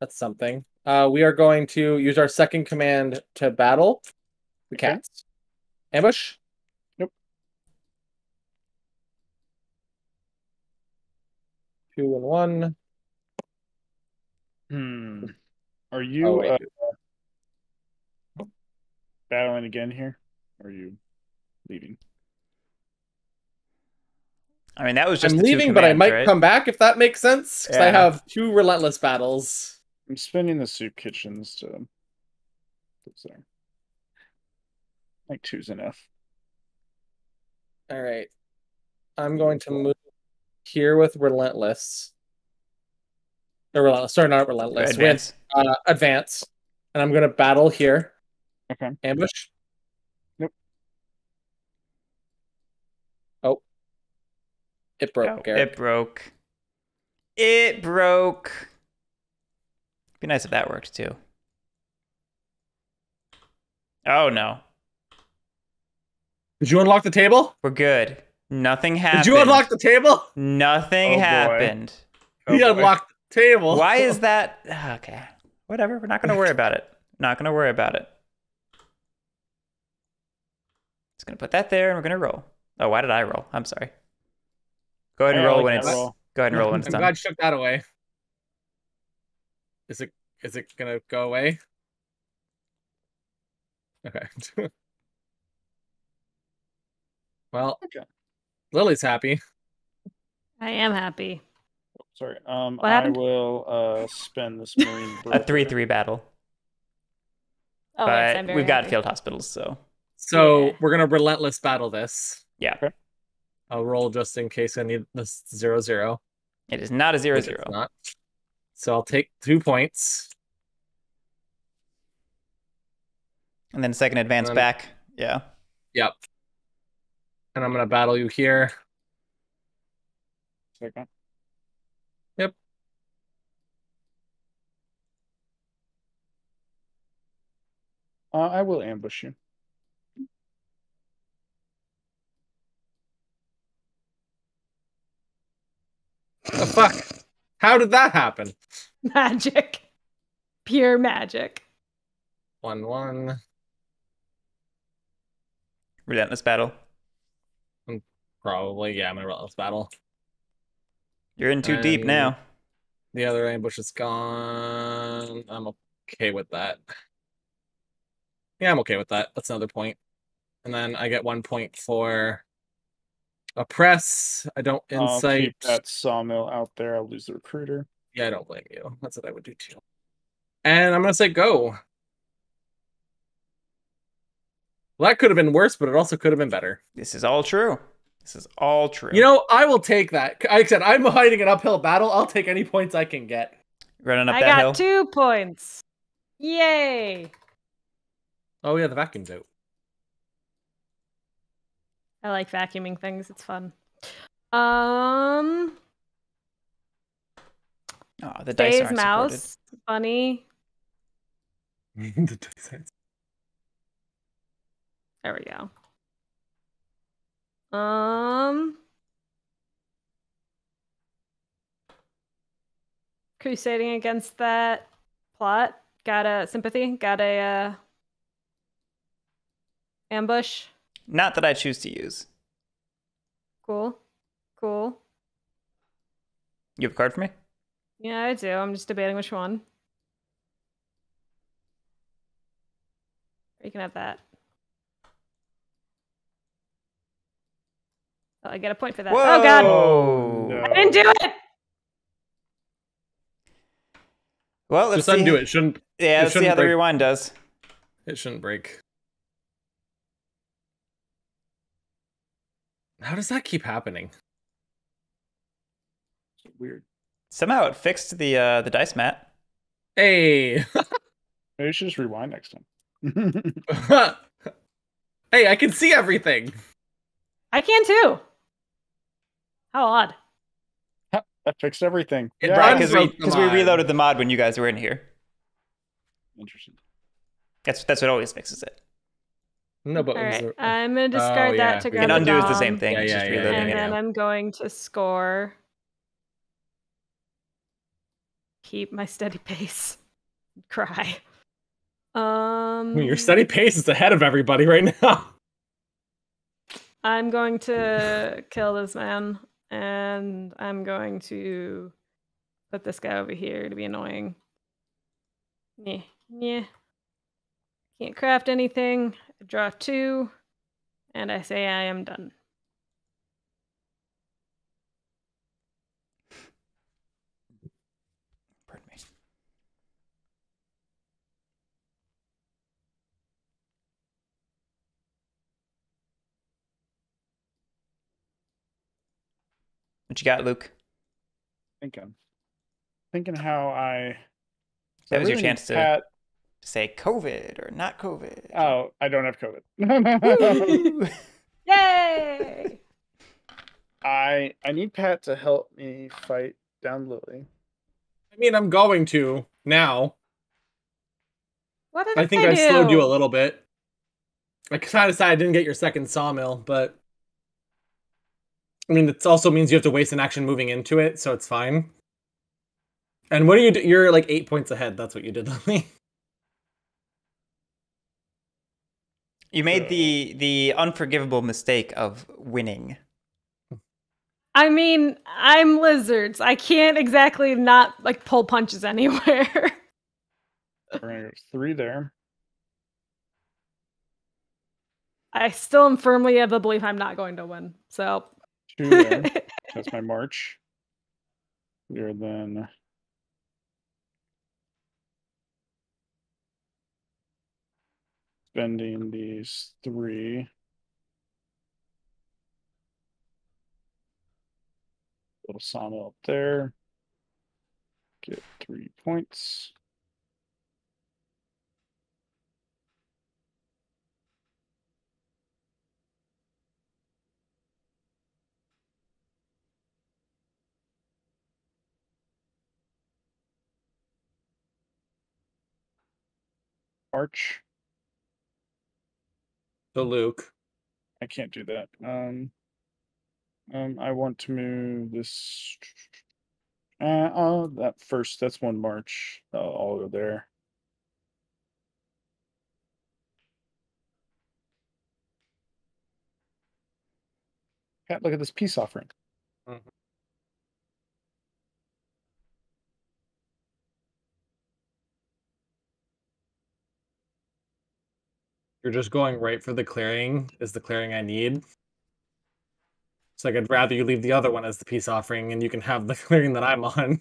That's something. Uh, we are going to use our second command to battle the Okay. cats. Ambush. Nope. Two and one. Hmm. Are you Oh, uh, battling again here? Or are you leaving? I mean, that was just I'm the two leaving, but I might right? come back if that makes sense. Because I have two relentless battles. I'm spending the soup kitchens to. What's there? Like two's enough. All right. I'm going to move here with relentless. Or relentless. Sorry, not relentless. with, Advance. uh, advance. And I'm going to battle here. Okay. Ambush. Nope. Oh. It broke, Oh, Garrett. it broke. It broke. Be nice if that worked too. Oh no, Did you unlock the table? we're good. Nothing happened. Did you unlock the table? Nothing Oh, boy. happened. Oh, he boy. unlocked the table. Why is that? Ah, Okay, whatever. We're not gonna worry about it. Not gonna worry about it. Just gonna put that there, and we're gonna roll. Oh, why did I roll? I'm sorry. Go ahead and I roll like when it's. roll. Go ahead and roll when it's I'm done. glad you took that away. Is it is it gonna go away? Okay. well, Okay. Lily's happy. I am happy. Sorry. Um, What I happened? will uh spend this marine. A three-three battle, Oh, yes, I'm but very we've got happy. field hospitals, so So Yeah. we're gonna relentless battle this. yeah, Okay. I'll roll just in case I need this zero zero. it is not a which it's zero-zero. not. So I'll take two points. And then second advance then- back. Yeah. Yep. And I'm gonna battle you here. Second. Yep. Uh, I will ambush you. The fuck? How did that happen? Magic. Pure magic. One one. Relentless battle. Probably, yeah, I'm gonna relentless battle. You're in too deep now. The other ambush is gone. I'm okay with that. Yeah, I'm okay with that. That's another point. And then I get one point for oppress. I don't I'll insight. keep that sawmill out there. I'll lose the recruiter. Yeah, I don't blame you. That's what I would do too. And I'm gonna say go. Well, that could have been worse, but it also could have been better. This is all true. This is all true. You know, I will take that. Like I said, I'm fighting an uphill battle. I'll take any points I can get. running up I that got two points. Yay! Oh yeah, the vacuum's out. I like vacuuming things. It's fun. Um, Oh, the dice Dave's aren't supported. mouse, bunny. The dice. There we go. Um, crusading against that plot. Got a sympathy. Got a uh, ambush. Not that I choose to use. Cool, cool. You have a card for me? Yeah, I do. I'm just debating which one. You can have that. Oh, I get a point for that. Oh god, Whoa. no. I didn't do it. Well, let's Just see. undo it. Shouldn't Yeah, it let's see shouldn't how the rewind does. it shouldn't break. How does that keep happening? Weird. Somehow it fixed the uh, the dice mat. Hey, Maybe you should just rewind next time. hey, I can see everything. I can too. How odd. that fixed everything. It yeah, runs Because we because we reloaded the mod when you guys were in here. interesting. That's that's what always fixes it. No, but All it was right, a- I'm gonna discard Oh, yeah, that to we grab And can the undo is the same thing. Yeah, it's yeah, just yeah, reloading And it. then. I'm going to score. Keep my steady pace. Cry. Um. Your steady pace is ahead of everybody right now. I'm going to kill this man, and I'm going to put this guy over here to be annoying. Yeah, yeah. Can't craft anything. I draw two, and I say I am done. What you got, Luke? Thinking. Thinking how I. That I was your chance to- Pat, To say COVID or not COVID? Oh, I don't have COVID. Yay! I I need Pat to help me fight down Lily. I mean, I'm going to now. What did I think I, I, slowed you a little bit. I kind of decided I didn't get your second sawmill, but I mean, it also means you have to waste an action moving into it, so it's fine. And what do you do? You're like eight points ahead. That's what you did, Lily. You made the the unforgivable mistake of winning. I mean, I'm lizards. I can't exactly not like pull punches anywhere. We're gonna go three there. I still am firmly of the belief I'm not going to win. So Two there. That's my march. We're then spending these three. Little sawmill up there. Get three points. Arch. So Luke. I can't do that. Um, um, I want to move this. Uh, oh, that first. That's one march. I'll, I'll go there. Pat, look at this peace offering. You're just going right for the clearing is the clearing I need. So like I'd rather you leave the other one as the peace offering and you can have the clearing that I'm on.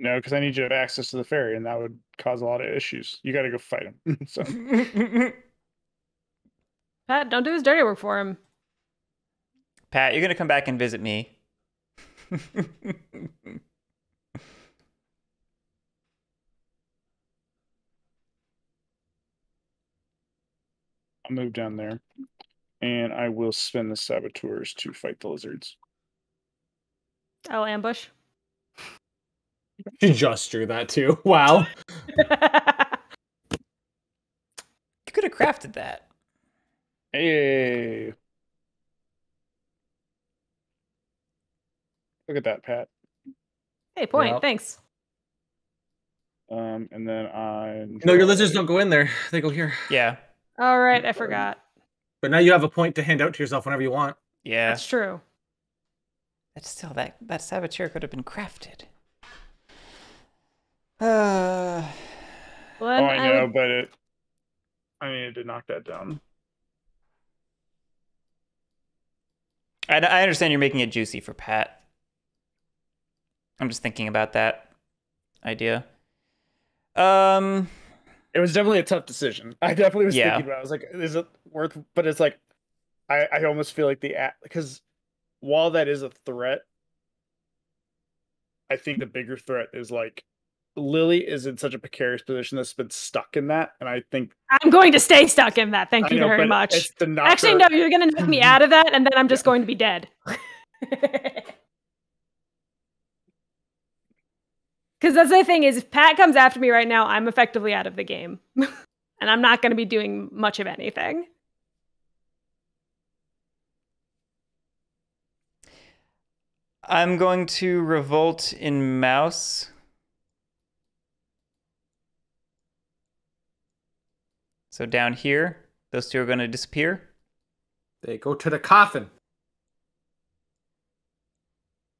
No, because I need you to have access to the ferry, and that would cause a lot of issues. You got to go fight him. so Pat, don't do his dirty work for him. Pat, you're gonna come back and visit me. Move down there, and I will spend the saboteurs to fight the lizards. I'll ambush. She just drew that too. Wow. you could have crafted that. Hey, look at that, Pat. hey, point. Yep. Thanks. Um, and then I No, your lizards don't go in there. They go here. Yeah. All right, I forgot. But now you have a point to hand out to yourself whenever you want. Yeah. That's true. That's still that that saboteur could have been crafted. Uh, Well, Oh, I I know, would- but it. I needed to knock that down. I, I understand you're making it juicy for Pat. I'm just thinking about that idea. Um, It was definitely a tough decision. I definitely was Yeah. thinking about. it. I was like, is it worth? But it's like, I I almost feel like the because while that is a threat, I think the bigger threat is like Lily is in such a precarious position that's been stuck in that, and I think I'm going to stay stuck in that. Thank I you know, very much. It's the knock Actually, her- no, you're going to knock me out of that, and then I'm just going to be dead. Because that's the thing is, if Pat comes after me right now, I'm effectively out of the game, and I'm not going to be doing much of anything. I'm going to revolt in mouse. So down here, those two are going to disappear. They go to the coffin.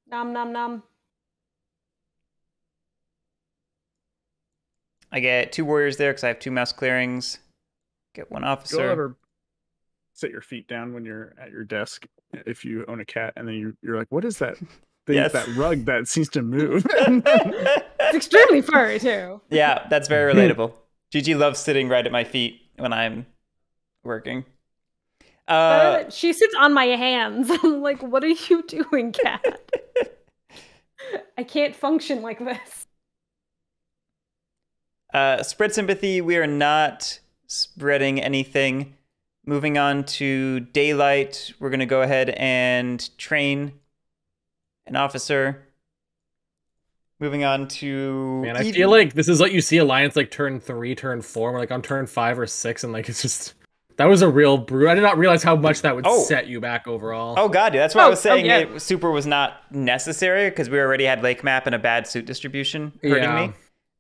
Nom nom nom. I get two warriors there because I have two mouse clearings. Get one You'll officer. ever set your feet down when you're at your desk if you own a cat, and then you you're like, what is that? Thing, Yes. That rug that seems to move. It's extremely furry too. yeah, that's very relatable. Gigi loves sitting right at my feet when I'm working. Uh, she sits on my hands. I'm like, what are you doing, cat? I can't function like this. Uh, spread sympathy. We are not spreading anything. Moving on to daylight, we're going to go ahead and train an officer. Moving on to. Man, I even- feel like this is what you see Alliance like turn three, turn four. We're like on turn five or six, and like it's just that was a real brew. I did not realize how much that would Oh. set you back overall. Oh god, dude, that's why I Oh, was oh, saying yeah. it, super was not necessary because we already had lake map and a bad suit distribution hurting Yeah. me.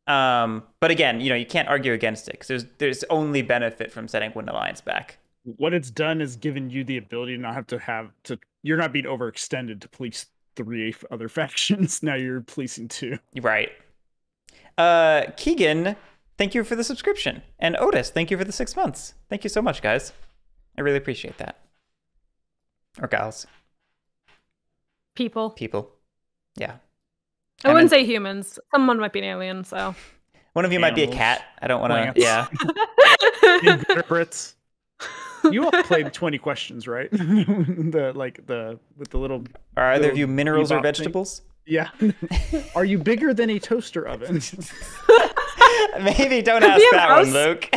Um, but again, you know, you can't argue against it because there's there's only benefit from setting Wind Alliance back. what it's done is given you the ability to not have to have to. You're not being overextended to police three other factions. Now you're policing two. Right. Uh, Keegan, thank you for the subscription, and Otis, thank you for the six months. Thank you so much, guys. I really appreciate that. Or gals, People. people. Yeah. I wouldn't in- say humans. Someone might be an alien, so. One of you might be a cat. I don't want to. Yeah. Invertebrates. You all played 20 questions, right? the like the with the little Are either of you minerals or bebop thing. vegetables? yeah. Are you bigger than a toaster oven? Maybe don't Could ask be a that one. Luke.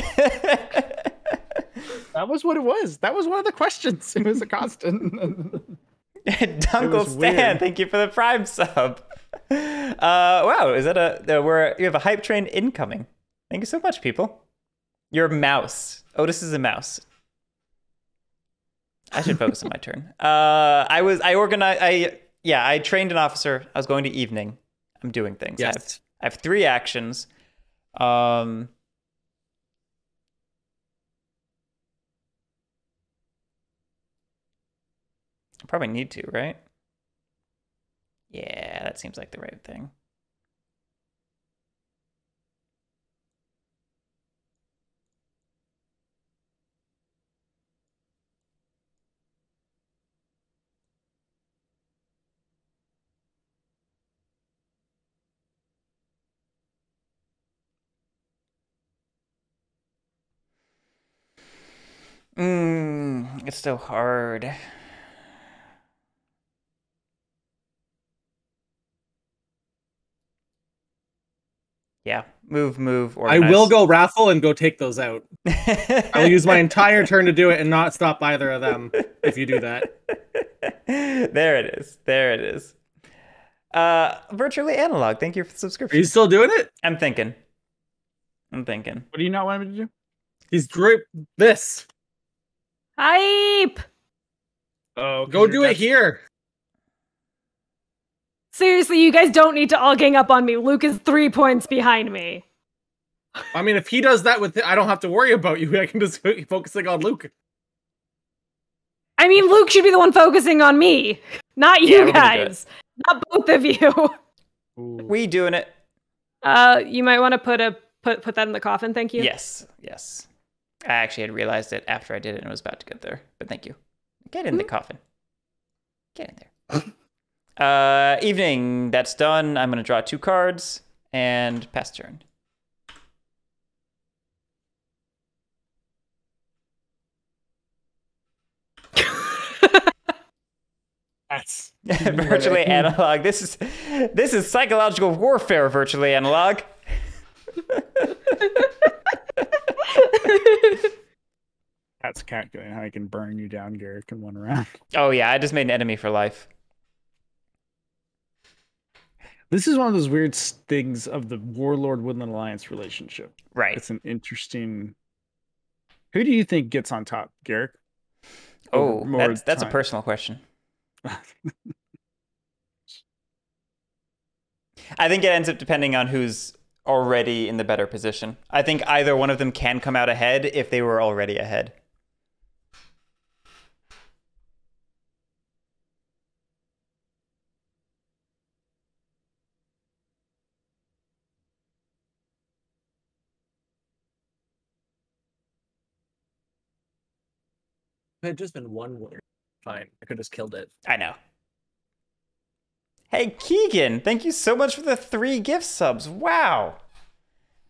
that was what it was. That was one of the questions. It was a constant. Dunkle Stan, weird. thank you for the prime sub. Uh, wow, is that a uh, we're you have a hype train incoming? Thank you so much, people. You're a mouse. Otis is a mouse. I should focus on my turn. Uh, I was I organized I yeah I trained an officer. I was going to evening. I'm doing things. I have, Yes. I have three actions. Um. I probably need to, right? Yeah, that seems like the right thing. Mm, it's so hard. Yeah, move, move. I will go raffle and go take those out. I'll use my entire turn to do it and not stop either of them if you do that. there it is. There it is. Uh, virtually analog. Thank you for the Are you still doing it? I'm thinking. I'm thinking. What do you not want me to do? He's drip this. Hype! Oh, Go do it here. Seriously, you guys don't need to all gang up on me. Luke is three points behind me. I mean, if he does that with it, I don't have to worry about you. I can just keep focusing on Luke. I mean, Luke should be the one focusing on me, not you we're gonna do it. guys. Not both of you. We doing it? Uh, you might want to put a put put that in the coffin. Thank you. Yes. Yes. I actually had realized it after I did it and was about to get there. But thank you. Get in the coffin. Get in there. uh, evening. That's done. I'm gonna draw two cards and pass turn. That's virtually analog. This is this is psychological warfare. Virtually analog. that's calculating how I can burn you down, Guerric, in one round. Oh yeah, I just made an enemy for life. This is one of those weird things of the Warlord Woodland Alliance relationship. Right. It's an interesting. Who do you think gets on top, Guerric? Oh, that's that's a personal question. I think it ends up depending on who's already in the better position. I think either one of them can come out ahead if they were already ahead. It had just been one winner. Fine, I could have just killed it. I know. Hey, Keegan, thank you so much for the three gift subs. Wow.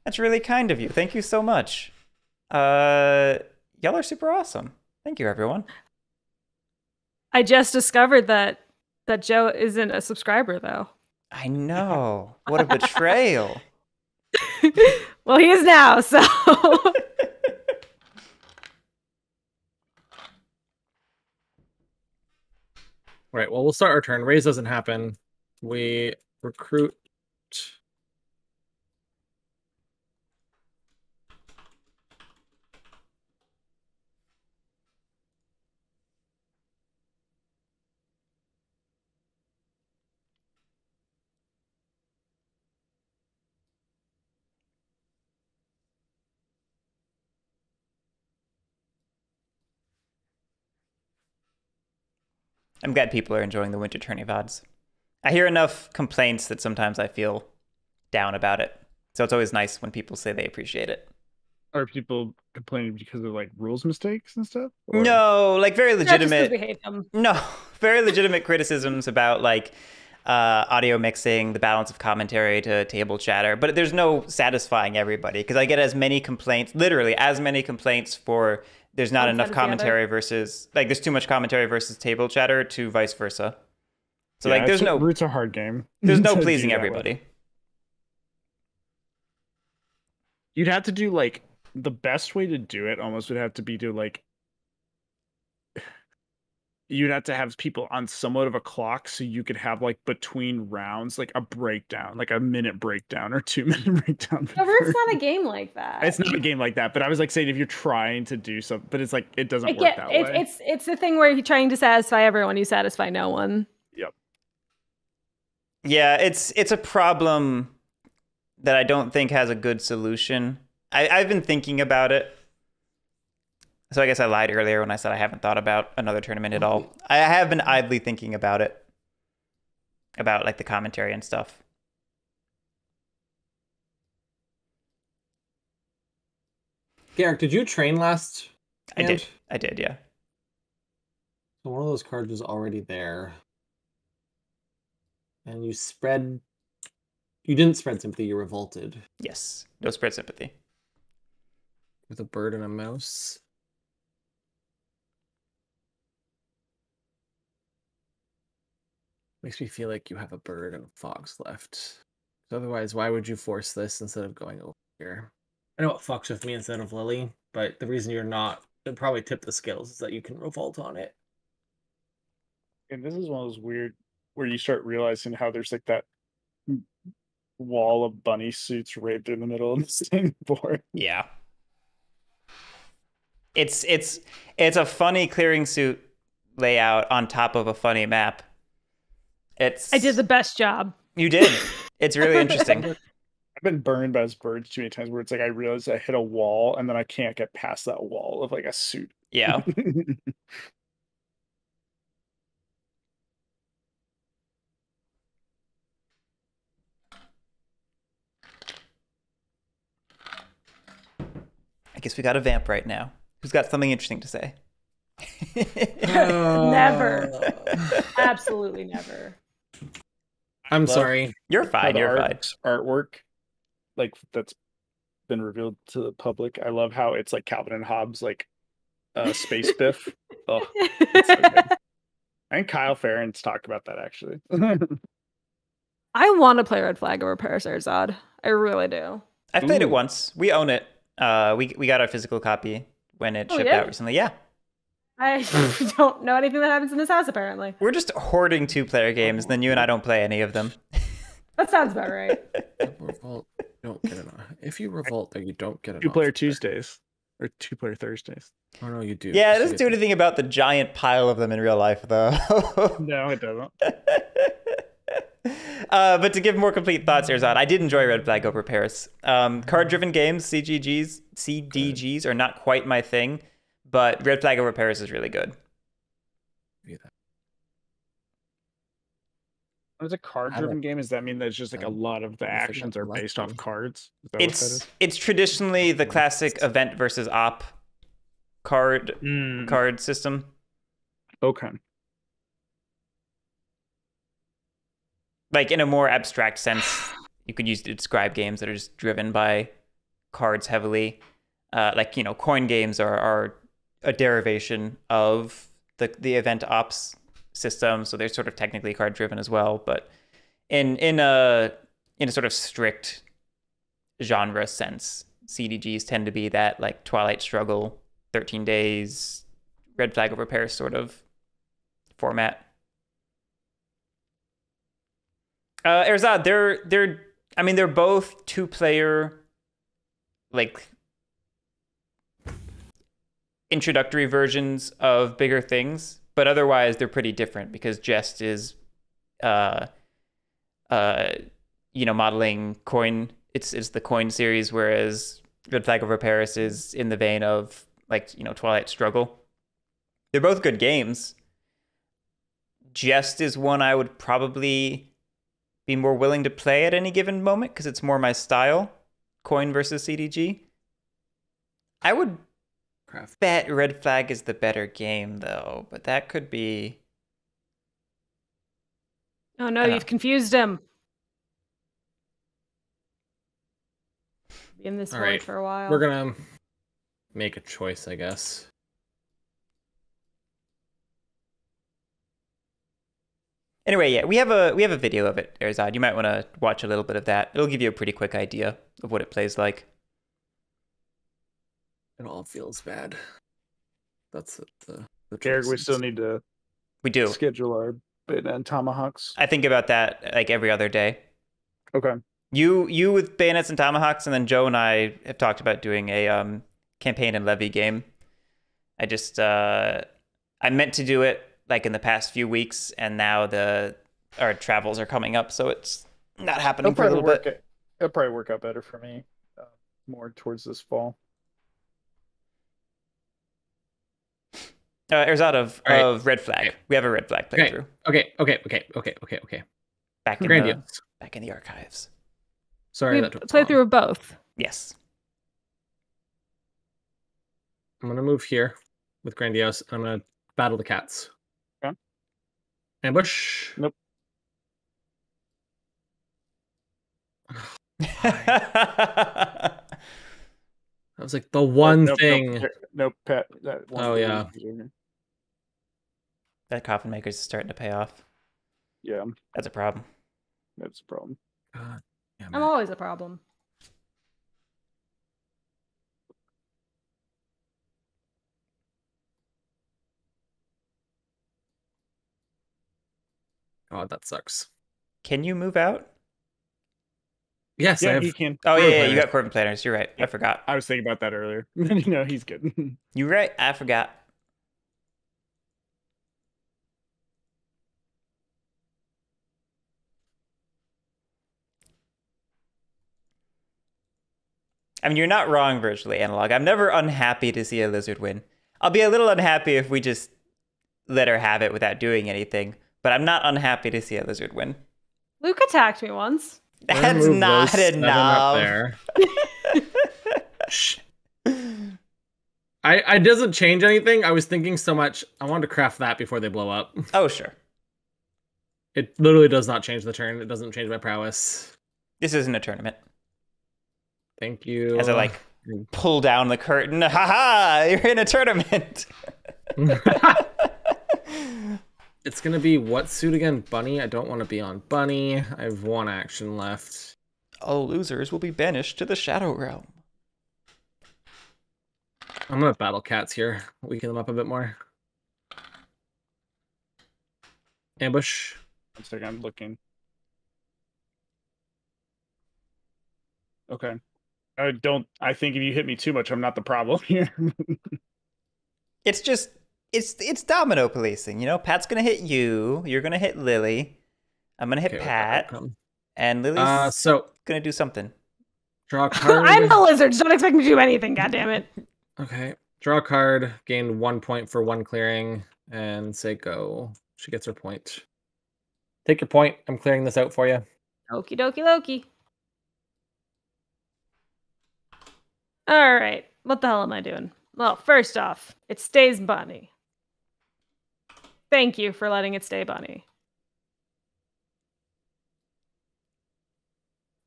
That's really kind of you. Thank you so much. Uh, y'all are super awesome. Thank you, everyone. I just discovered that that Joe isn't a subscriber though. I know. What a betrayal. well, he is now. So Right. Well, we'll start our turn. Raise doesn't happen. We recruit. I'm glad people are enjoying the winter tourney VODs. I hear enough complaints that sometimes I feel down about it. So it's always nice when people say they appreciate it. Are people complaining because of like rules mistakes and stuff? Or- No, like very Not just 'cause legitimate. we hate him. No, very legitimate criticisms about like uh, audio mixing, the balance of commentary to table chatter. But there's no satisfying everybody because I get as many complaints, literally as many complaints for there's not oh, enough side or the other. commentary versus like there's too much commentary versus table chatter to vice versa. So Yeah, like there's no Root's a hard game. there's no pleasing that with. everybody. You'd have to do like the best way to do it almost would have to be to like you'd have to have people on somewhat of a clock so you could have like between rounds like a breakdown, like a minute breakdown or two minute breakdown. However, it's not a game like that. It's not a game like that, but I was like saying if you're trying to do something, but it's like it doesn't I work get that it's way. it's it's the thing where you're trying to satisfy everyone, you satisfy no one. Yep yeah, it's it's a problem that I don't think has a good solution. I, I've been thinking about it. So I guess I lied earlier when I said I haven't thought about another tournament at all. Mm-hmm. I have been idly thinking about it. About like the commentary and stuff. Guerric, did you train last? I hand? did. I did, yeah. So one of those cards was already there. And you spread. You didn't spread sympathy, you revolted. Yes. No spread sympathy. With a bird and a mouse. Makes me feel like you have a bird and a fox left. 'Cause Otherwise, why would you force this instead of going over here? I know it fucks with me instead of Lily, but the reason you're not it probably tip the scales is that you can revolt on it. and this is one of those weird where you start realizing how there's like that wall of bunny suits right through the middle of the same board. Yeah. It's it's it's a funny clearing suit layout on top of a funny map. It's I did the best job. You did. It's really interesting. I've been burned by those birds too many times where it's like I realize I hit a wall and then I can't get past that wall of like a suit. Yeah. I guess we got a vamp right now. Who's got something interesting to say? Never. Oh. Absolutely never. I'm Love sorry. You're fine. the You're fine. artwork like that's been revealed to the public. I love how it's like Calvin and Hobbes like uh space biff. Oh, it's so good. I think Kyle Ferrin's talked about that actually. I want to play Red Flag over Paris, Erzad. I really do. I've played it once. We own it. Uh, we we got our physical copy when it Oh, shipped yeah? out recently. Yeah, I don't know anything that happens in this house apparently. we're just hoarding two-player games. Then you and I don't play any of them. That sounds about right. revolt. Don't get an. If you revolt, then you don't get an. two player offer. Tuesdays or two player Thursdays. Oh no, you do. yeah, it doesn't do the- anything about the giant pile of them in real life, though. No, it doesn't. uh, but to give more complete thoughts, Erzad, I did enjoy Red Flag over Paris. Um, card-driven games, CGGs, CDGs, are not quite my thing, but Red Flag over Paris is really good. Yeah, that- it's a card driven game, does that mean that it's just like a lot of the actions are based off cards? Is that what that It's it's traditionally the classic event versus op card Mm, card system. okay. like in a more abstract sense, you could use to describe games that are just driven by cards heavily. Uh, like you know, coin games are are a derivation of the the event ops system, so they're sort of technically card driven as well. But in in a in a sort of strict genre sense, CDGs tend to be that like Twilight Struggle, Thirteen Days, Red Flag over Paris sort of format. Uh, Erzad, they're they're I mean they're both two player like introductory versions of bigger things, but otherwise they're pretty different because Jest is uh uh you know modeling coin it's it's the coin series whereas Red Flag over Paris is in the vein of like you know Twilight Struggle. They're both good games. Jest is one I would probably be more willing to play at any given moment because it's more my style. Coin versus CDG. I would Craft. bet Red Flag is the better game though, but that could be. Oh no, you've confused him. Be in this All void right, for a while. We're gonna make a choice, I guess. Anyway, yeah, we have a we have a video of it, Erzad. You might want to watch a little bit of that. It'll give you a pretty quick idea of what it plays like. It all feels bad. That's it, the the Guerric, we still need to We do. schedule our bit and tomahawks. I think about that like every other day. Okay. You you with bayonets and tomahawks, and then Joe and I have talked about doing a um, campaign and levy game. I just uh, I meant to do it like in the past few weeks, and now the our travels are coming up, so it's not happening It'll for a probably little work. bit. It, it'll probably work out better for me, uh, more towards this fall. Uh, it was out of, All right. of red flag. Okay. We have a red flag playthrough Okay, okay, okay, okay, okay, okay. back in the, Grandiose. back in the archives. Sorry, we that took play long. through of both. Yes. I'm gonna move here with Grandiose. I'm gonna battle the cats. Okay. Ambush. Nope. That was like the one Nope, nope, thing. nope, nope, pet. That one Oh, thing yeah. that coffin maker's is starting to pay off. Yeah, That's a problem. that's a problem. God damn I'm always a problem. God, that sucks. Can you move out? Yes, I Yeah, have. he can. Oh yeah, yeah, you got Corvid planners. You're right. I forgot. I was thinking about that earlier. no, he's good. You're right. I forgot. I mean, you're not wrong, virtually analog. I'm never unhappy to see a lizard win. I'll be a little unhappy if we just let her have it without doing anything, but I'm not unhappy to see a lizard win. Luke attacked me once. We're gonna That's not enough. up there. Shh. I, I doesn't change anything. I was thinking so much. I wanted to craft that before they blow up. oh, sure. It literally does not change the turn. It doesn't change my prowess. This isn't a tournament. Thank you. As I like pull down the curtain. Ha ha! You're in a tournament. It's gonna be what suit again? Bunny. I don't want to be on Bunny. I have one action left. All losers will be banished to the Shadow Realm. I'm gonna battle cats here. Weaken them up a bit more. Ambush. One second, I'm looking. Okay. I don't. I think if you hit me too much, I'm not the problem here. It's just it's it's domino policing, you know. Pat's gonna hit you. You're gonna hit Lily. I'm gonna hit Okay, Pat, and Lily's Uh, so gonna do something. draw a card. I'm the lizards. Don't expect me to do anything. God damn it. Okay. Draw a card, gain one point for one clearing, and say go. She gets her point. Take your point. I'm clearing this out for you. Okie dokie Loki. All right. What the hell am I doing? Well, first off, it stays bunny. Thank you for letting it stay bunny.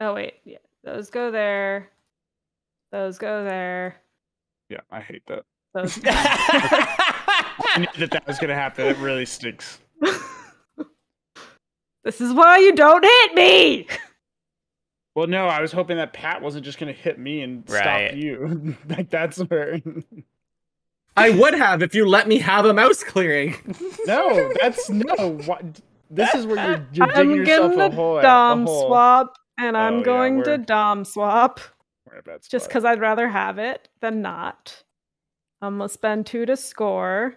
Oh wait, yeah. Those go there. Those go there. yeah, I hate that. Those I knew that that was gonna happen. It really stinks. This is why you don't hit me. Well, no, I was hoping that Pat wasn't just gonna hit me and Right. stop you. like that's where. I would have if you let me have a mouse clearing. no, that's no. What? This is where you're, you're I'm digging yourself getting a the hole. a dom hole. swap, and Oh, I'm yeah, going to dom swap. We're in a bad just because I'd rather have it than not. I'm gonna spend two to score.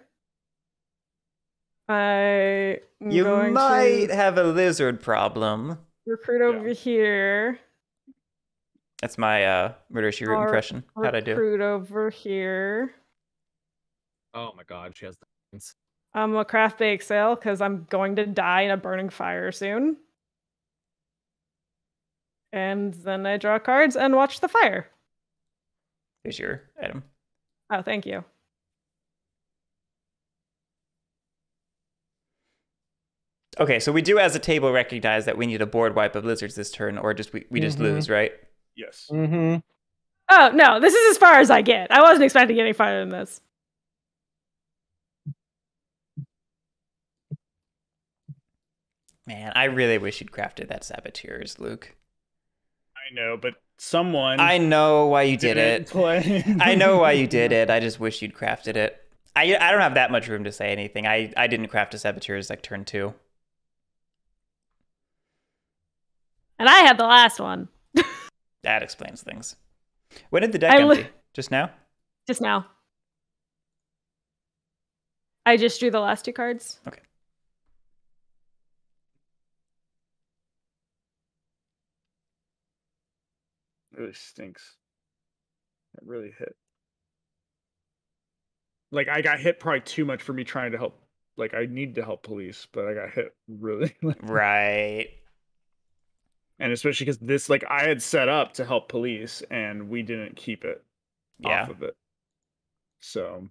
I you going might to have a lizard problem. recruit over here. That's my uh, murder she root impression. How'd I do? Recruit over here. Oh my god, she has the points. I'm a craft bake sale because I'm going to die in a burning fire soon. And then I draw cards and watch the fire. Here's your item. Oh, thank you. Okay, so we do as a table recognize that we need a board wipe of lizards this turn, or just we, we just Mhm. lose, right? yes. Mm-hmm. Oh no, this is as far as I get. I wasn't expecting any farther than this. Man, I really wish you'd crafted that saboteurs, Luke. I know, but someone. I know why you did it. Play. I know why you did it. I just wish you'd crafted it. I I don't have that much room to say anything. I I didn't craft a saboteurs like turn two. And I had the last one That explains things. When did the deck I li- empty? Just now? just now. I just drew the last two cards. It really stinks. It really hit. Like I got hit probably too much for me trying to help. Like I need to help police, but I got hit really. Right. and especially because this, like, I had set up to help police, and we didn't keep it Yeah. off of it. So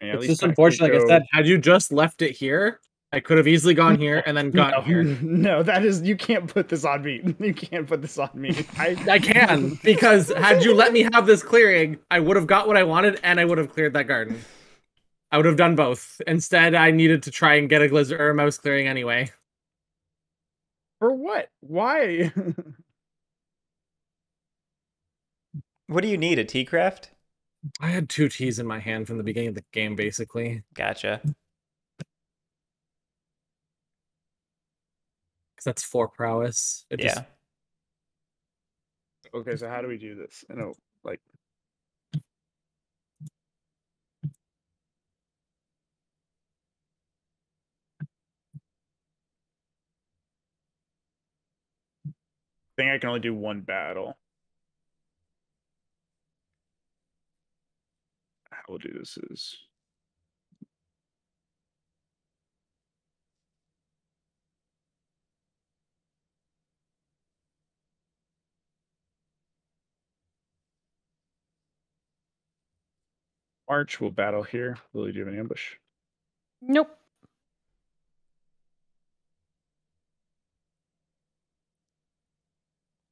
And at It's just I could unfortunate. Like I said, had you just left it here, I could have easily gone here and then no, here. no, that is you can't put this on me. You can't put this on me. I I can because had you let me have this clearing, I would have got what I wanted and I would have cleared that garden. I would have done both. Instead, I needed to try and get a Glizzard or a mouse clearing anyway. for what? Why? What do you need? A tea craft? I had two T's in my hand from the beginning of the game, basically. Gotcha. That's four prowess. It just- Yeah. okay, so how do we do this? You know, like I think I can only do one battle. How we'll do this is March will battle here. Lily, do you have an ambush? Nope.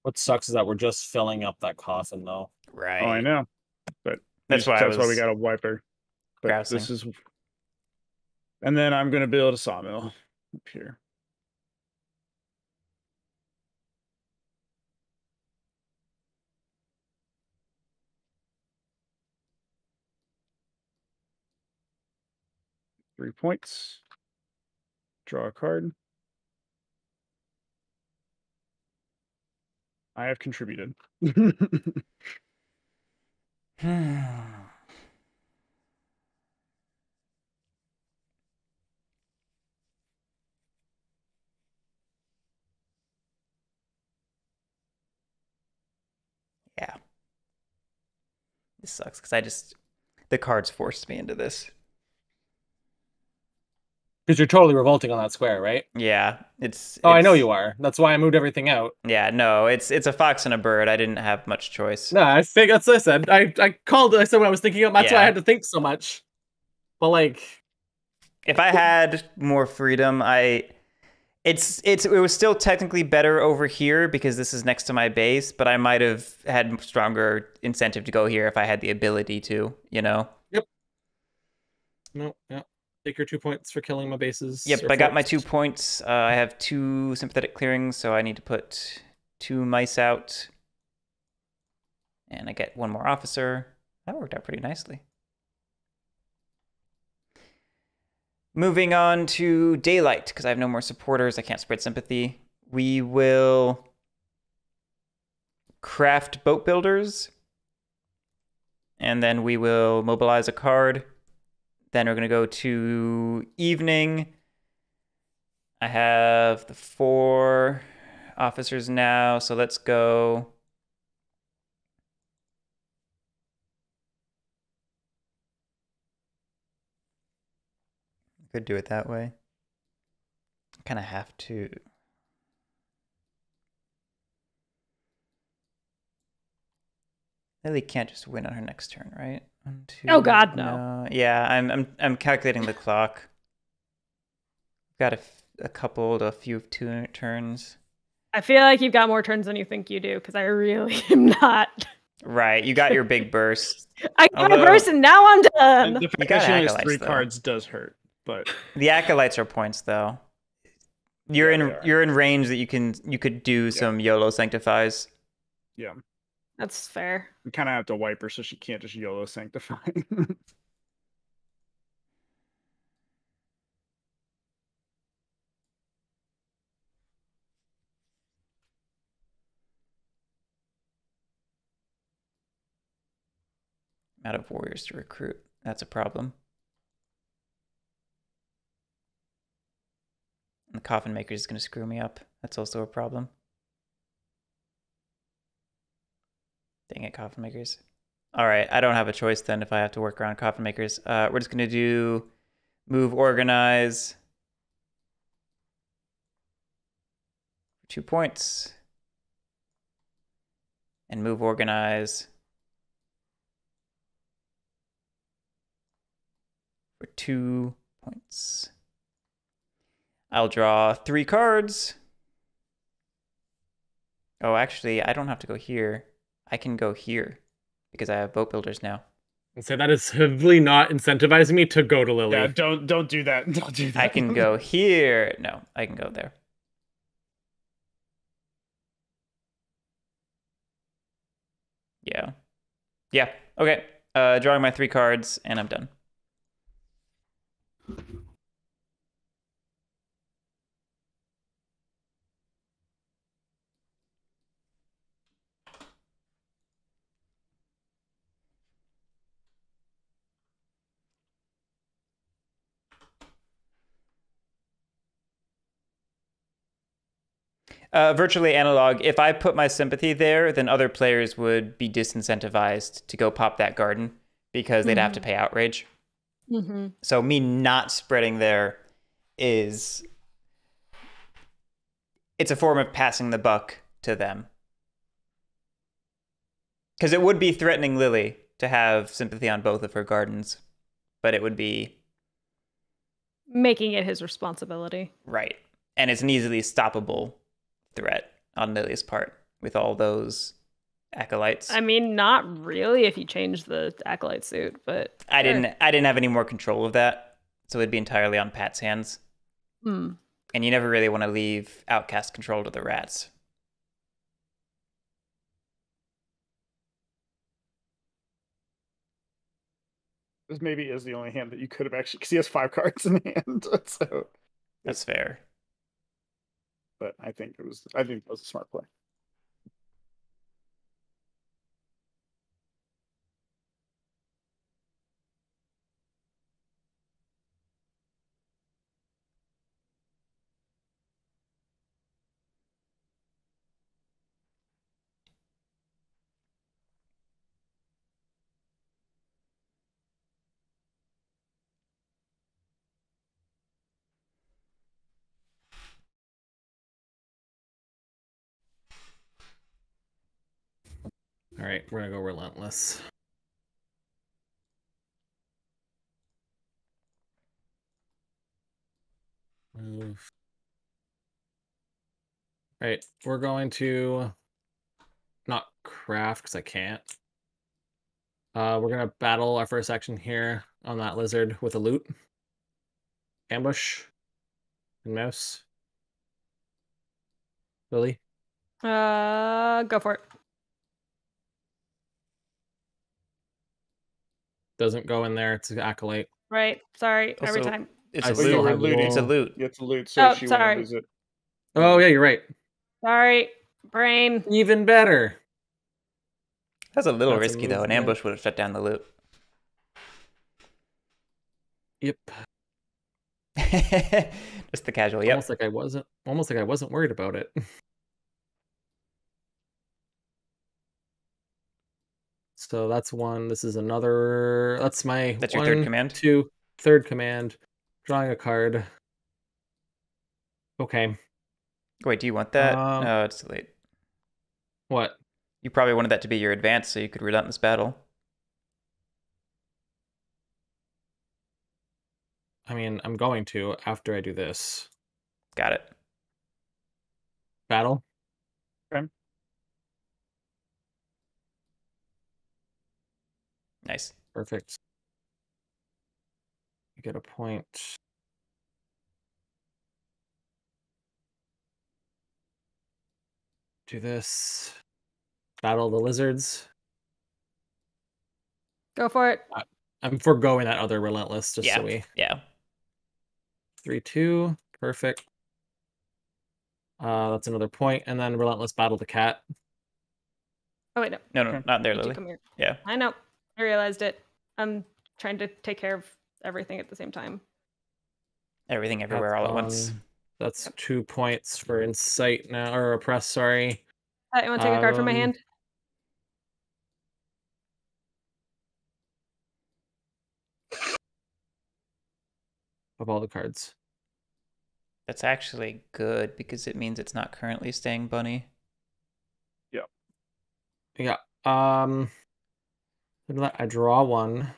What sucks is that we're just filling up that coffin, though. Right. Oh, I know. But That's why that's why we got a wiper. But grousing. this is and then I'm gonna build a sawmill up here. Three points. Draw a card. I have contributed. yeah. This sucks because I just the cards forced me into this. Because you're totally revolting on that square, right? Yeah, it's. Oh, I know you are. That's why I moved everything out. Yeah, no, it's it's a fox and a bird. I didn't have much choice. No, I think that's what I said. I, I called it. I said when I was thinking of that's why I had to think so much. But like, If I had more freedom, I it's it's it was still technically better over here because this is next to my base, but I might have had stronger incentive to go here if I had the ability to, you know. Yep. No, yeah. Take your two points for killing my bases. Yep, I got my two points. Uh, I have two sympathetic clearings, so I need to put two mice out. And I get one more officer. That worked out pretty nicely. Moving on to daylight, because I have no more supporters. I can't spread sympathy. We will craft boat builders. And then we will mobilize a card. Then we're going to go to evening. I have the four officers now, so let's go. Could do it that way. Kind of have to. Lily can't just win on her next turn, right? One, two, Oh, God, no. Yeah, I'm I'm I'm calculating the clock. Got a, f- a couple to a few two turns. I feel like you've got more turns than you think you do because I really am not. Right, you got your big burst. I got Although- a and now. I'm done. the fact got that she only has three though. cards does hurt, but The acolytes are points though. You're Yeah, in you're in range that you can you could do some YOLO sanctifies. Yeah. That's fair. We kind of have to wipe her so she can't just YOLO sanctify. Out of warriors to recruit. That's a problem. And the coffin maker is going to screw me up. That's also a problem. Dang it, coffin makers. All right, I don't have a choice then if I have to work around coffin makers. Uh, we're just going to do move organize. Two points. And move organize. For two points. I'll draw three cards. Oh, actually, I don't have to go here. I can go here because I have boat builders now. And so that is heavily not incentivizing me to go to Lily. yeah, don't don't do that. Don't do that. I can go here. No, I can go there. Yeah. Yeah. Okay. Uh, drawing my three cards, and I'm done. Uh, virtually analog. If I put my sympathy there, then other players would be disincentivized to go pop that garden because they'd have to pay outrage. Mm-hmm. So me not spreading there is it's a form of passing the buck to them. Because it would be threatening Lily to have sympathy on both of her gardens, but it would be Making it his responsibility. right. And it's an easily stoppable threat on Lily's part with all those acolytes. I mean, not really if you change the acolyte suit, but I sure. didn't I didn't have any more control of that, so it'd be entirely on Pat's hands. Hmm. And you never really want to leave outcast control to the rats. This maybe is the only hand that you could have actually because he has five cards in hand. So, That's fair. But I think it was I think it was a smart play. All right, we're gonna go relentless. Move. All right, we're going to not craft because I can't. Uh, we're gonna battle our first action here on that lizard with a loot, ambush, and mouse. Lily, Uh, go for it. Doesn't go in there. It's an acolyte. Right. Sorry. Oh, every time. It's I a still loot. have It's a loot. You have to loot so Oh, she sorry. lose it. Oh yeah, you're right. Sorry. Brain. Even better. That's a little That's a risky though. An movement. ambush would have shut down the loot. Yep. Just the casual. Yep. Almost like I wasn't. Almost like I wasn't worried about it. So that's one. This is another. That's my. That's your third command? Two. Third command. Drawing a card. Okay. Wait, do you want that? Um, no, it's too late. What? You probably wanted that to be your advance so you could relentless battle. I mean, I'm going to after I do this Got it. battle. Nice. Perfect. You get a point. Do this. battle the lizards. Go for it. I'm foregoing that other relentless just Yeah. so we Yeah. three two perfect. Uh, that's another point, and then relentless battle the cat. Oh wait, no. No, no, Okay. not there, you two Lily. Come here. Yeah. I know. I realized it. I'm trying to take care of everything at the same time. Everything everywhere That's all at once. on- That's two points for insight now, or oppress. Sorry. Uh, you want to take a card from my Um, hand? Of all the cards. That's actually good because it means it's not currently staying bunny. Yeah. Yeah. Um. Look at that, I draw one.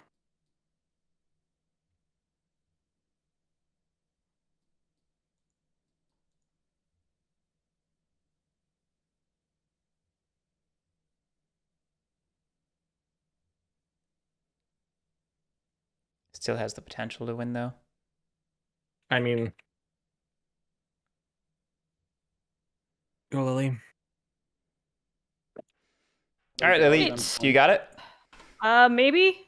Still has the potential to win though. I mean, go Lily. All right, Lily, you got it? Uh, maybe.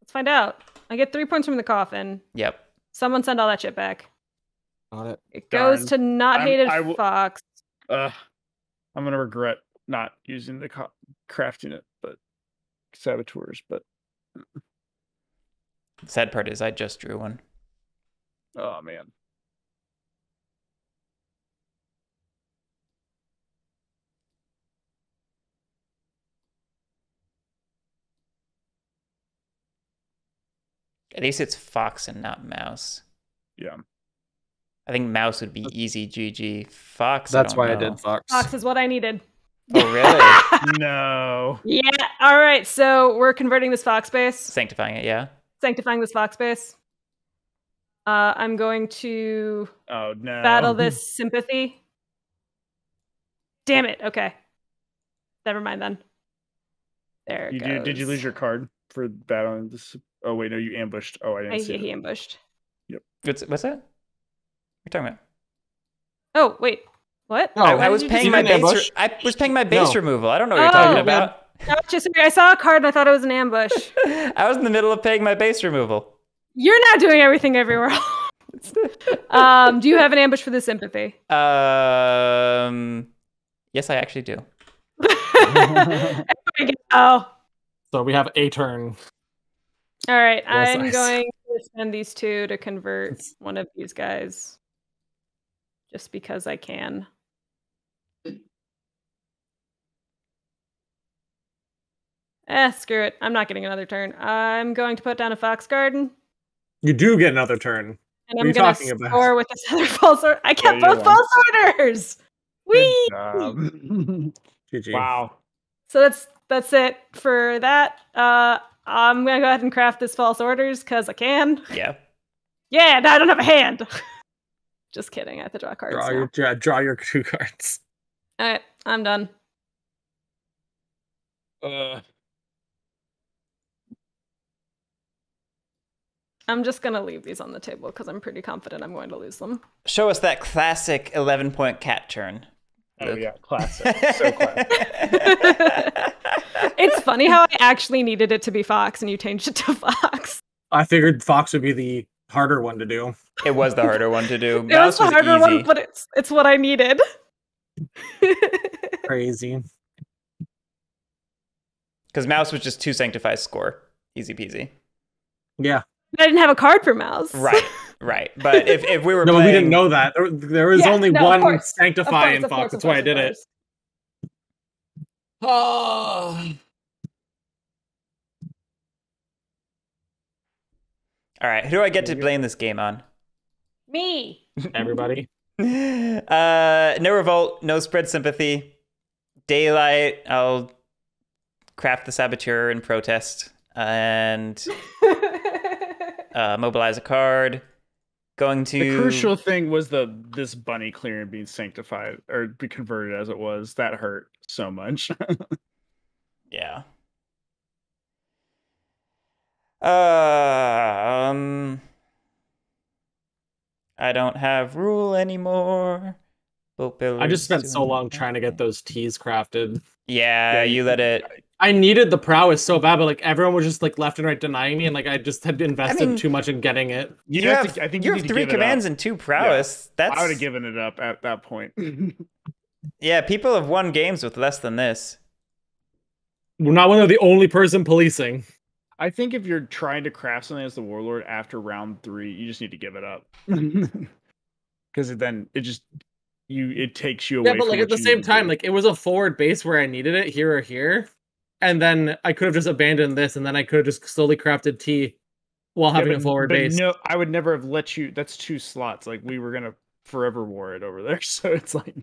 Let's find out. I get three points from the coffin. Yep. Someone send all that shit back. Got it. It goes to not I'm- hated I w- fox. Uh, I'm gonna regret not using the co- crafting it, but saboteurs. But Sad part is I just drew one. oh man, At least it's fox and not mouse. yeah. I think mouse would be easy GG. Fox. I That's don't why I did Fox. Fox is what I needed. Oh really? no. yeah. All right. So we're converting this fox base, Sanctifying it, yeah. sanctifying this fox base. Uh, I'm going to Oh no. battle this sympathy. Damn it. Okay. Never mind then. There it You goes. did, did you lose your card for battling this? Oh wait, no, you ambushed. Oh, I didn't I, see. he it. ambushed. What's what's that? What are you talking about? Oh wait, what? No, I, I was paying my base. Re- I was paying my base No. removal. I don't know what you're Oh, talking man. about. Gotcha, sorry, I saw a card and I thought it was an ambush. I was in the middle of paying my base removal. You're not doing everything everywhere um, do you have an ambush for the sympathy? Um, yes, I actually do. oh, So we have a turn. All right. Roll I'm size. going to spend these two to convert one of these guys, just because I can. Eh, screw it. I'm not getting another turn. I'm going to put down a fox garden, You do get another turn. and What I'm going talking to about? score with this other false order. I kept you both won. false orders. Whee! Good job. GG. wow. So that's that's it for that. Uh, I'm gonna go ahead and craft this false orders because I can. Yeah. Yeah, no, I don't have a hand. Just kidding. I have to draw cards. Draw now. your draw, draw your two cards. All right, I'm done. Uh, I'm just gonna leave these on the table because I'm pretty confident I'm going to lose them. Show us that classic 11 point cat turn. oh Luke. yeah, classic. so classic. it's funny how I actually needed it to be Fox and you changed it to Fox. I figured Fox would be the harder one to do. It was the harder one to do. It was the was, harder easy. one, but it's it's what I needed. Crazy. Because mouse was just two sanctifies score. Easy peasy. Yeah. I didn't have a card for Mouse. Right, right. But if, if we were No, playing, we didn't know that. There, there was Yeah, only no, one course. Sanctify course, in Fox. course, That's of why I did of it. Oh. All right, who do I get to blame this game on? Me. Everybody. uh, no revolt, no spread sympathy. Daylight, I'll craft the saboteur and protest and uh, mobilize a card. Going to The crucial thing was the this bunny clearing being sanctified or be converted as it was. That hurt so much. Yeah. Uh, um, I don't have rule anymore. Boat I just spent so long that. trying to get those teas crafted. Yeah, Yeah, you you- let it. I needed the prowess so bad, but like everyone was just like left and right denying me, and like I just had invested mean, too much in getting it. You, You, have, have, to, I think you you have need three give commands and two prowess. That's I would have given it up at that point. yeah. People have won games with less than this. We're not one of the only person policing. I think if you're trying to craft something as the warlord after round three, you just need to give it up. Because then it just you it takes you away. Yeah, but like at the same time, do. like it was a forward base where I needed it here or here, and then I could have just abandoned this, and then I could have just slowly crafted T while Yeah, having but- a forward but base. No, I would never have let you. That's two slots. Like we were gonna forever war it over there. So it's like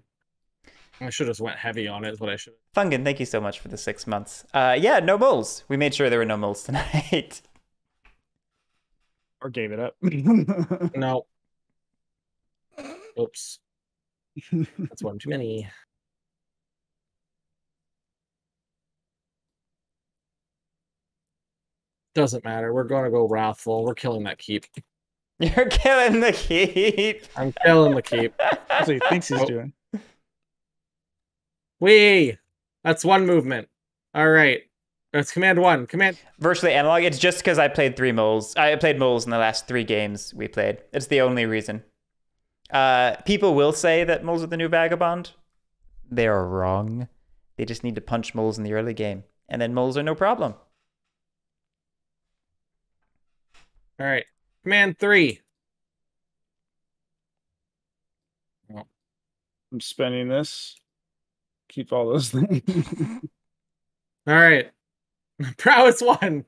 I should have just went heavy on it. Is what I should. Fungan, thank you so much for the six months. Uh, yeah, no moles. We made sure there were no moles tonight. or gave it up. No. Oops. That's one too many. Doesn't matter. We're going to go wrathful. We're killing that keep. You're killing the keep. I'm killing the keep. That's what he thinks he's Oh. doing. Wee. That's one movement. All right. That's command one. Command. Virtually analog. It's just because I played three moles. I played moles in the last three games we played. It's the only reason. Uh, people will say that moles are the new vagabond. They are wrong. They just need to punch moles in the early game, and then moles are no problem. All right. Command three. I'm spending this. Keep all those things. All right. Prowess one.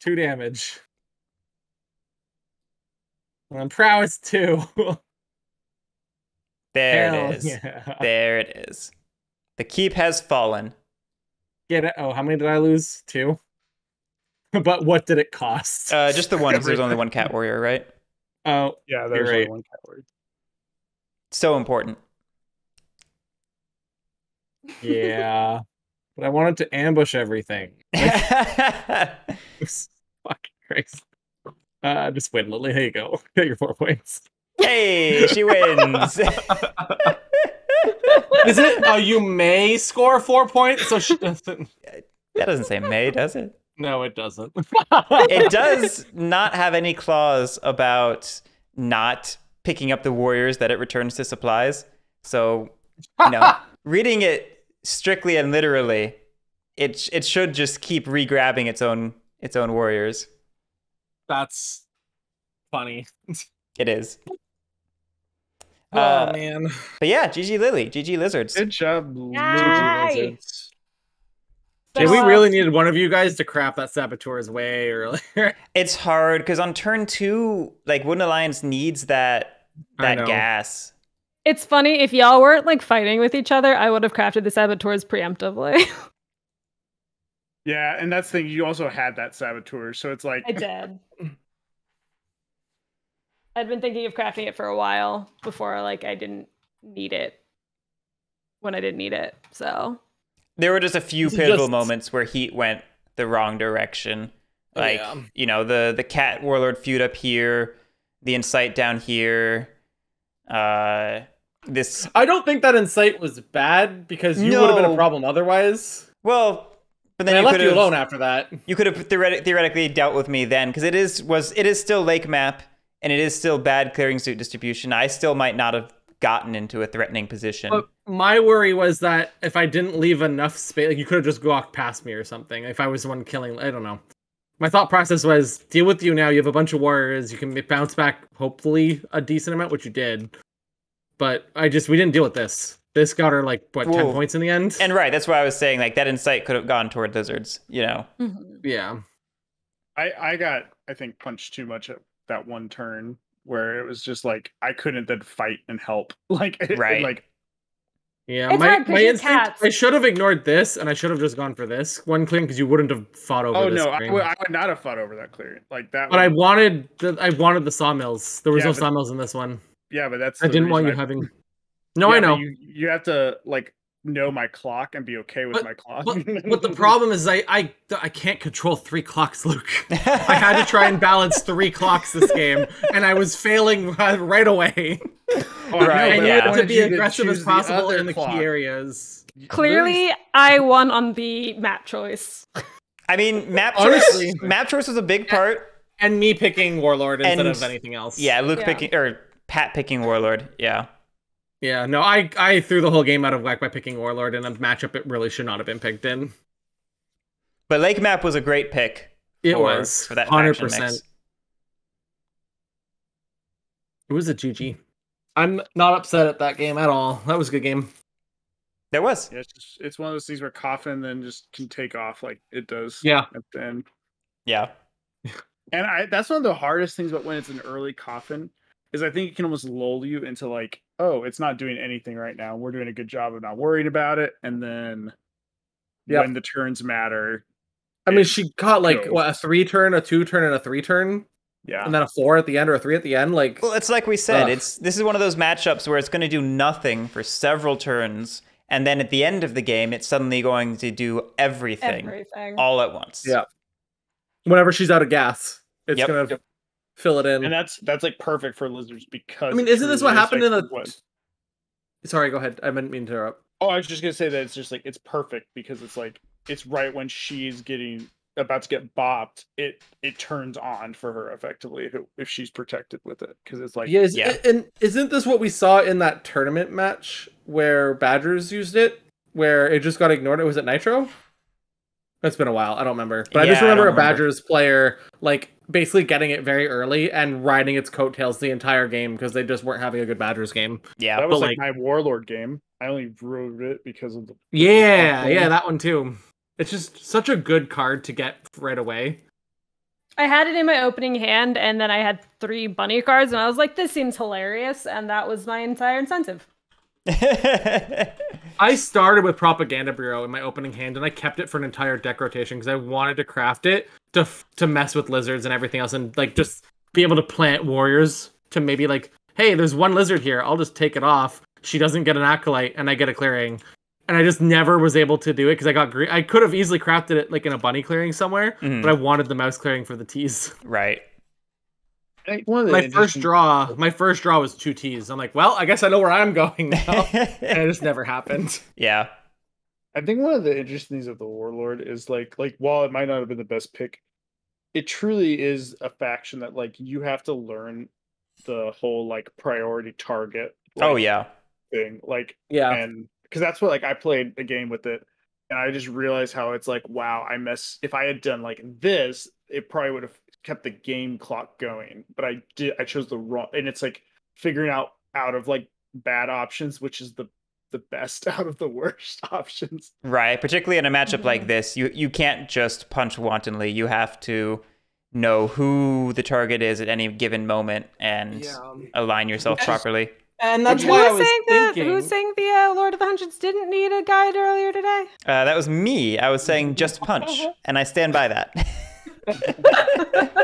Two damage. And then prowess two. There Hell it is. Yeah. There it is. The keep has fallen. Get it? Oh, how many did I lose? Two. but what did it cost? Uh, just the one, because there's only one cat warrior, right? oh, yeah, there's right. only one cat word. So important. yeah. but I wanted to ambush everything. Fucking Christ. Uh, just win, Lily. Here you go. Get your four points. hey, she wins. Is it? Oh, you may score four points, so she doesn't. that doesn't say May, does it? No, it doesn't. It does not have any clause about not picking up the warriors that it returns to supplies. So, you know, reading it strictly and literally, it it should just keep re-grabbing its own its own warriors. That's funny. It is. Oh Uh, man. But yeah, GG Lily, GG Lizards. Good job, Yay! lizards. Did we really uh, needed one of you guys to craft that saboteurs way earlier? It's hard because on turn two, like Woodland Alliance needs that I that gas. It's funny if y'all weren't like fighting with each other, I would have crafted the saboteurs preemptively. Yeah, and that's the thing. You also had that saboteur, so it's like I did. I'd been thinking of crafting it for a while before like I didn't need it when I didn't need it. So There were just a few This is pivotal just- moments where Heat went the wrong direction. Oh, like, Yeah. you know, the the cat warlord feud up here, the insight down here. Uh this I don't think that insight was bad because you would have been a problem otherwise. well, but then And I you left could you have alone after that. you could have theoretic- theoretically dealt with me then because it is was it is still lake map and it is still bad clearing suit distribution. I still might not have gotten into a threatening position. But my worry was that if I didn't leave enough space, like you could have just walked past me or something. If I was the one killing, I don't know. My thought process was deal with you now. You have a bunch of warriors. You can bounce back, hopefully, a decent amount, which you did. But I just we didn't deal with this. This got her like what ten points in the end. and right, that's why I was saying like that insight could have gone toward lizards, you know. Mm-hmm. yeah, I I got I think punched too much at that one turn where it was just like I couldn't then fight and help. Like it- Right. like yeah. It's my hard 'cause my you're instinct. cats. I should have ignored this, and I should have just gone for this one clean because you wouldn't have fought over oh this. no, I would, I would not have fought over that clearing. Like that But I wanted the I wanted the sawmills. There was Yeah, no but- sawmills in this one. yeah, but that's I didn't want you I- having. No, Yeah, I know. You you have to like know my clock and be okay with But- my clock. But, but the problem is I, I I can't control three clocks, Luke. I had to try and balance three clocks this game, and I was failing right away. I know, Right, and but you yeah. I have to be you to aggressive as choose the possible in the clock. key areas. Clearly, I won on the map choice. I mean, map Honestly. choice. Map choice was a big part. And me picking Warlord instead And- of anything else. Yeah, Luke Yeah. picking or Pat picking Warlord. Yeah. Yeah, no, I I threw the whole game out of whack by picking Warlord in a matchup it really should not have been picked in. But Lake Map was a great pick. It for, was for that hundred percent. It was a GG. I'm not upset at that game at all. That was a good game. There was. Yeah, it's just it's one of those things where coffin then just can take off like it does Yeah. at the end. Yeah. And I that's one of the hardest things about when it's an early coffin is I think it can almost lull you into like, oh, it's not doing anything right now. We're doing a good job of not worrying about it. And then Yep. when the turns matter, I mean, she caught like goes. what a three turn, a two turn, and a three turn, yeah. and then a four at the end or a three at the end. Like, Well, it's like we said. Ugh. It's this is one of those matchups where it's going to do nothing for several turns, and then at the end of the game, it's suddenly going to do everything, Everything. all at once. Yeah. whenever she's out of gas, it's Yep. gonna Yep. Fill it in. and that's that's like perfect for lizards because I mean, isn't this what happened in the? what- Sorry, go ahead. I didn't mean to interrupt. Oh, I was just gonna say that it's just like it's perfect because it's like it's right when she's getting about to get bopped, it it turns on for her effectively if, if she's protected with it because it's like yeah, is, yeah. and isn't this what we saw in that tournament match where Badgers used it, where it just got ignored? It was at Nitro? It's been a while. I don't remember, but I just Yeah, I remember a don't remember. Badgers player like basically getting it very early and riding its coattails the entire game because they just weren't having a good Badgers game. Yeah. that was like, like- my warlord game. I only wrote it because of the Yeah, awful. yeah, that one too. It's just such a good card to get right away. I had it in my opening hand, and then I had three bunny cards, and I was like, "This seems hilarious," and that was my entire incentive. I started with Propaganda Bureau in my opening hand, and I kept it for an entire deck rotation because I wanted to craft it to f- to mess with lizards and everything else, and like just be able to plant warriors to maybe like, hey, there's one lizard here. I'll just take it off. She doesn't get an acolyte, and I get a clearing. And I just never was able to do it because I got green. I could have easily crafted it like in a bunny clearing somewhere, Mhm. but I wanted the mouse clearing for the T's. right. I think one of the my first draw, my first draw was two T's. I'm like, well, I guess I know where I'm going now, and it just never happened. yeah. I think one of the interesting things of the warlord is like like while it might not have been the best pick, it truly is a faction that like you have to learn the whole like priority target. oh yeah. thing like Yeah. and because that's what like I played a game with it, and I just realized how it's like wow I miss if I had done like this it probably would have kept the game clock going, but I did I chose the wrong and it's like figuring out out of like bad options which is the the best out of the worst options. Right. Particularly in a matchup like this, you you can't just punch wantonly. You have to know who the target is at any given moment and align yourself Yes. properly. And that's who why I was was saying thinking. the who was saying the uh, Lord of the Hundreds didn't need a guide earlier today? Uh, that was me. I was saying just punch, and I stand by that. But,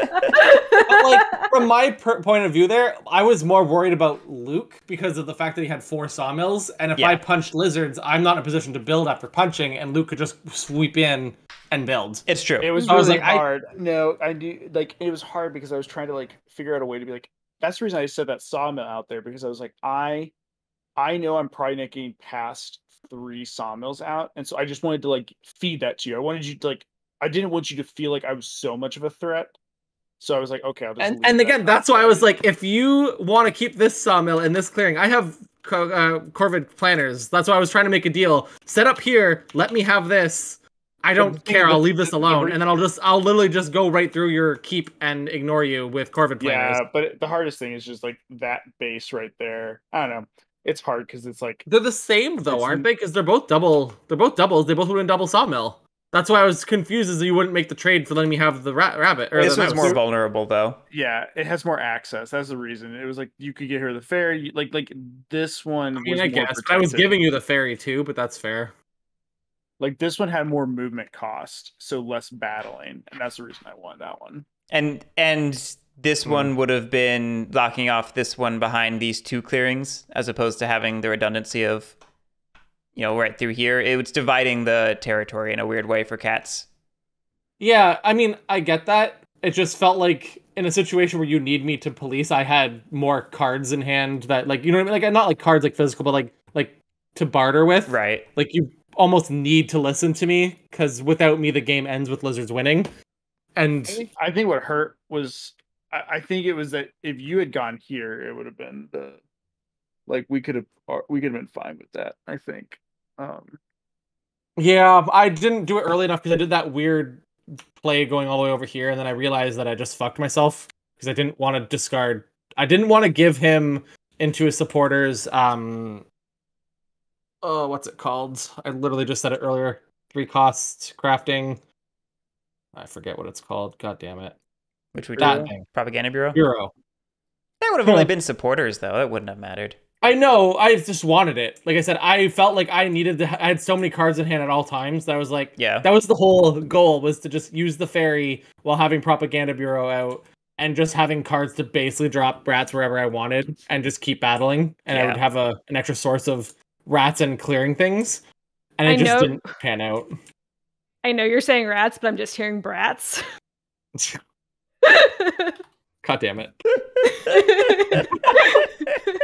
like from my per- point of view, there, I was more worried about Luke because of the fact that he had four sawmills, and if Yeah. I punched lizards, I'm not in a position to build after punching, and Luke could just sweep in and build. it's true. It was I was really like, I- hard. No, I do like it was hard because I was trying to like figure out a way to be like. That's the reason I said that sawmill out there because I was like, I, I know I'm probably not getting past three sawmills out, and so I just wanted to like feed that to you. I wanted you to like, I didn't want you to feel like I was so much of a threat. So I was like, okay, I'll just And leave and that again, that's why I was like, if you want to keep this sawmill in this clearing, I have co- uh, Corvid planners. That's why I was trying to make a deal. Set up here. Let me have this. I don't thing- care. the- I'll leave this the- the alone, and then I'll just I'll literally just go right through your keep and ignore you with Corvid planners. yeah, but the hardest thing is just like that base right there. I don't know. It's hard because it's like They're the same though, aren't they? Because they're both double. They're both doubles. They both would in double sawmill. That's why I was confused as you wouldn't make the trade for letting me have the ra- rabbit. Or this the one's more vulnerable, though. yeah, it has more access. That's the reason. It was like you could get her the ferry. you- Like like this one. I mean, was I guess but I was giving you the ferry too, but that's fair. Like this one had more movement cost, so less battling, and that's the reason I wanted that one. And and this hmm. one would have been locking off this one behind these two clearings, as opposed to having the redundancy of, you know, right through here. It was dividing the territory in a weird way for cats. Yeah, I mean, I get that. It just felt like in a situation where you need me to police, I had more cards in hand that like you know what I mean? Like not like cards like physical, but like like to barter with. Right. Like you almost need to listen to me because without me the game ends with lizards winning. And I think, I think what hurt was I, I think it was that if you had gone here, it would have been the like we could have we could have been fine with that. I think. Um, yeah, I didn't do it early enough because I did that weird play going all the way over here, and then I realized that I just fucked myself because I didn't want to discard. I didn't want to give him into his supporters. Um, oh, what's it called? I literally just said it earlier. Three cost crafting. I forget what it's called. God damn it. Which we That did. thing. Propaganda Bureau. Euro. That would have only been supporters, though. That wouldn't have mattered. I know. I just wanted it. Like I said, I felt like I needed to. I had so many cards in hand at all times that I was like, Yeah. that was the whole goal was to just use the ferry while having propaganda bureau out and just having cards to basically drop rats wherever I wanted and just keep battling and I would have a an extra source of rats and clearing things. And it I just know- didn't pan out. I know you're saying rats, but I'm just hearing brats. God damn it.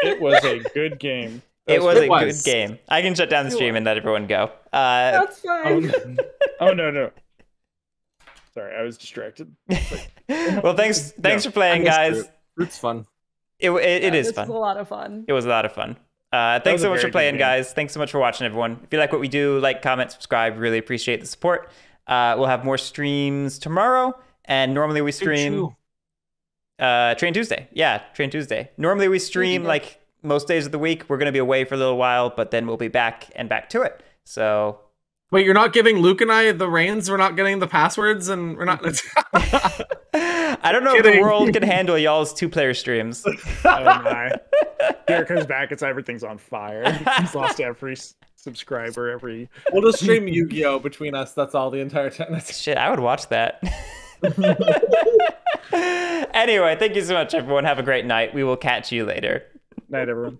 it was a good game. It was It a was. good game. I can shut down the stream and let everyone go. Uh, That's Oh, fine. no. oh no no. Sorry, I was distracted. well, thanks, thanks for playing, guys. it. It's fun. It, it, it Yeah, is this fun. was a lot of fun. It was a lot of fun. Uh, thanks so much for playing, game. guys. Thanks so much for watching, everyone. If you like what we do, like, comment, subscribe. Really appreciate the support. Uh, we'll have more streams tomorrow, and normally we stream uh, Train Tuesday. Yeah, Train Tuesday. Normally we stream yeah. like most days of the week. We're gonna be away for a little while, but then we'll be back and back to it. So Wait, you're not giving Luke and I the reins? We're not getting the passwords and we're not I don't know if the world can handle y'all's two-player streams. Oh my. Here it comes back. It's everything's on fire. He's lost every subscriber, every We'll just stream Yu-Gi-Oh between us. That's all the entire time. Shit, I would watch that. Anyway, thank you so much, everyone. Have a great night. We will catch you later. night, everyone.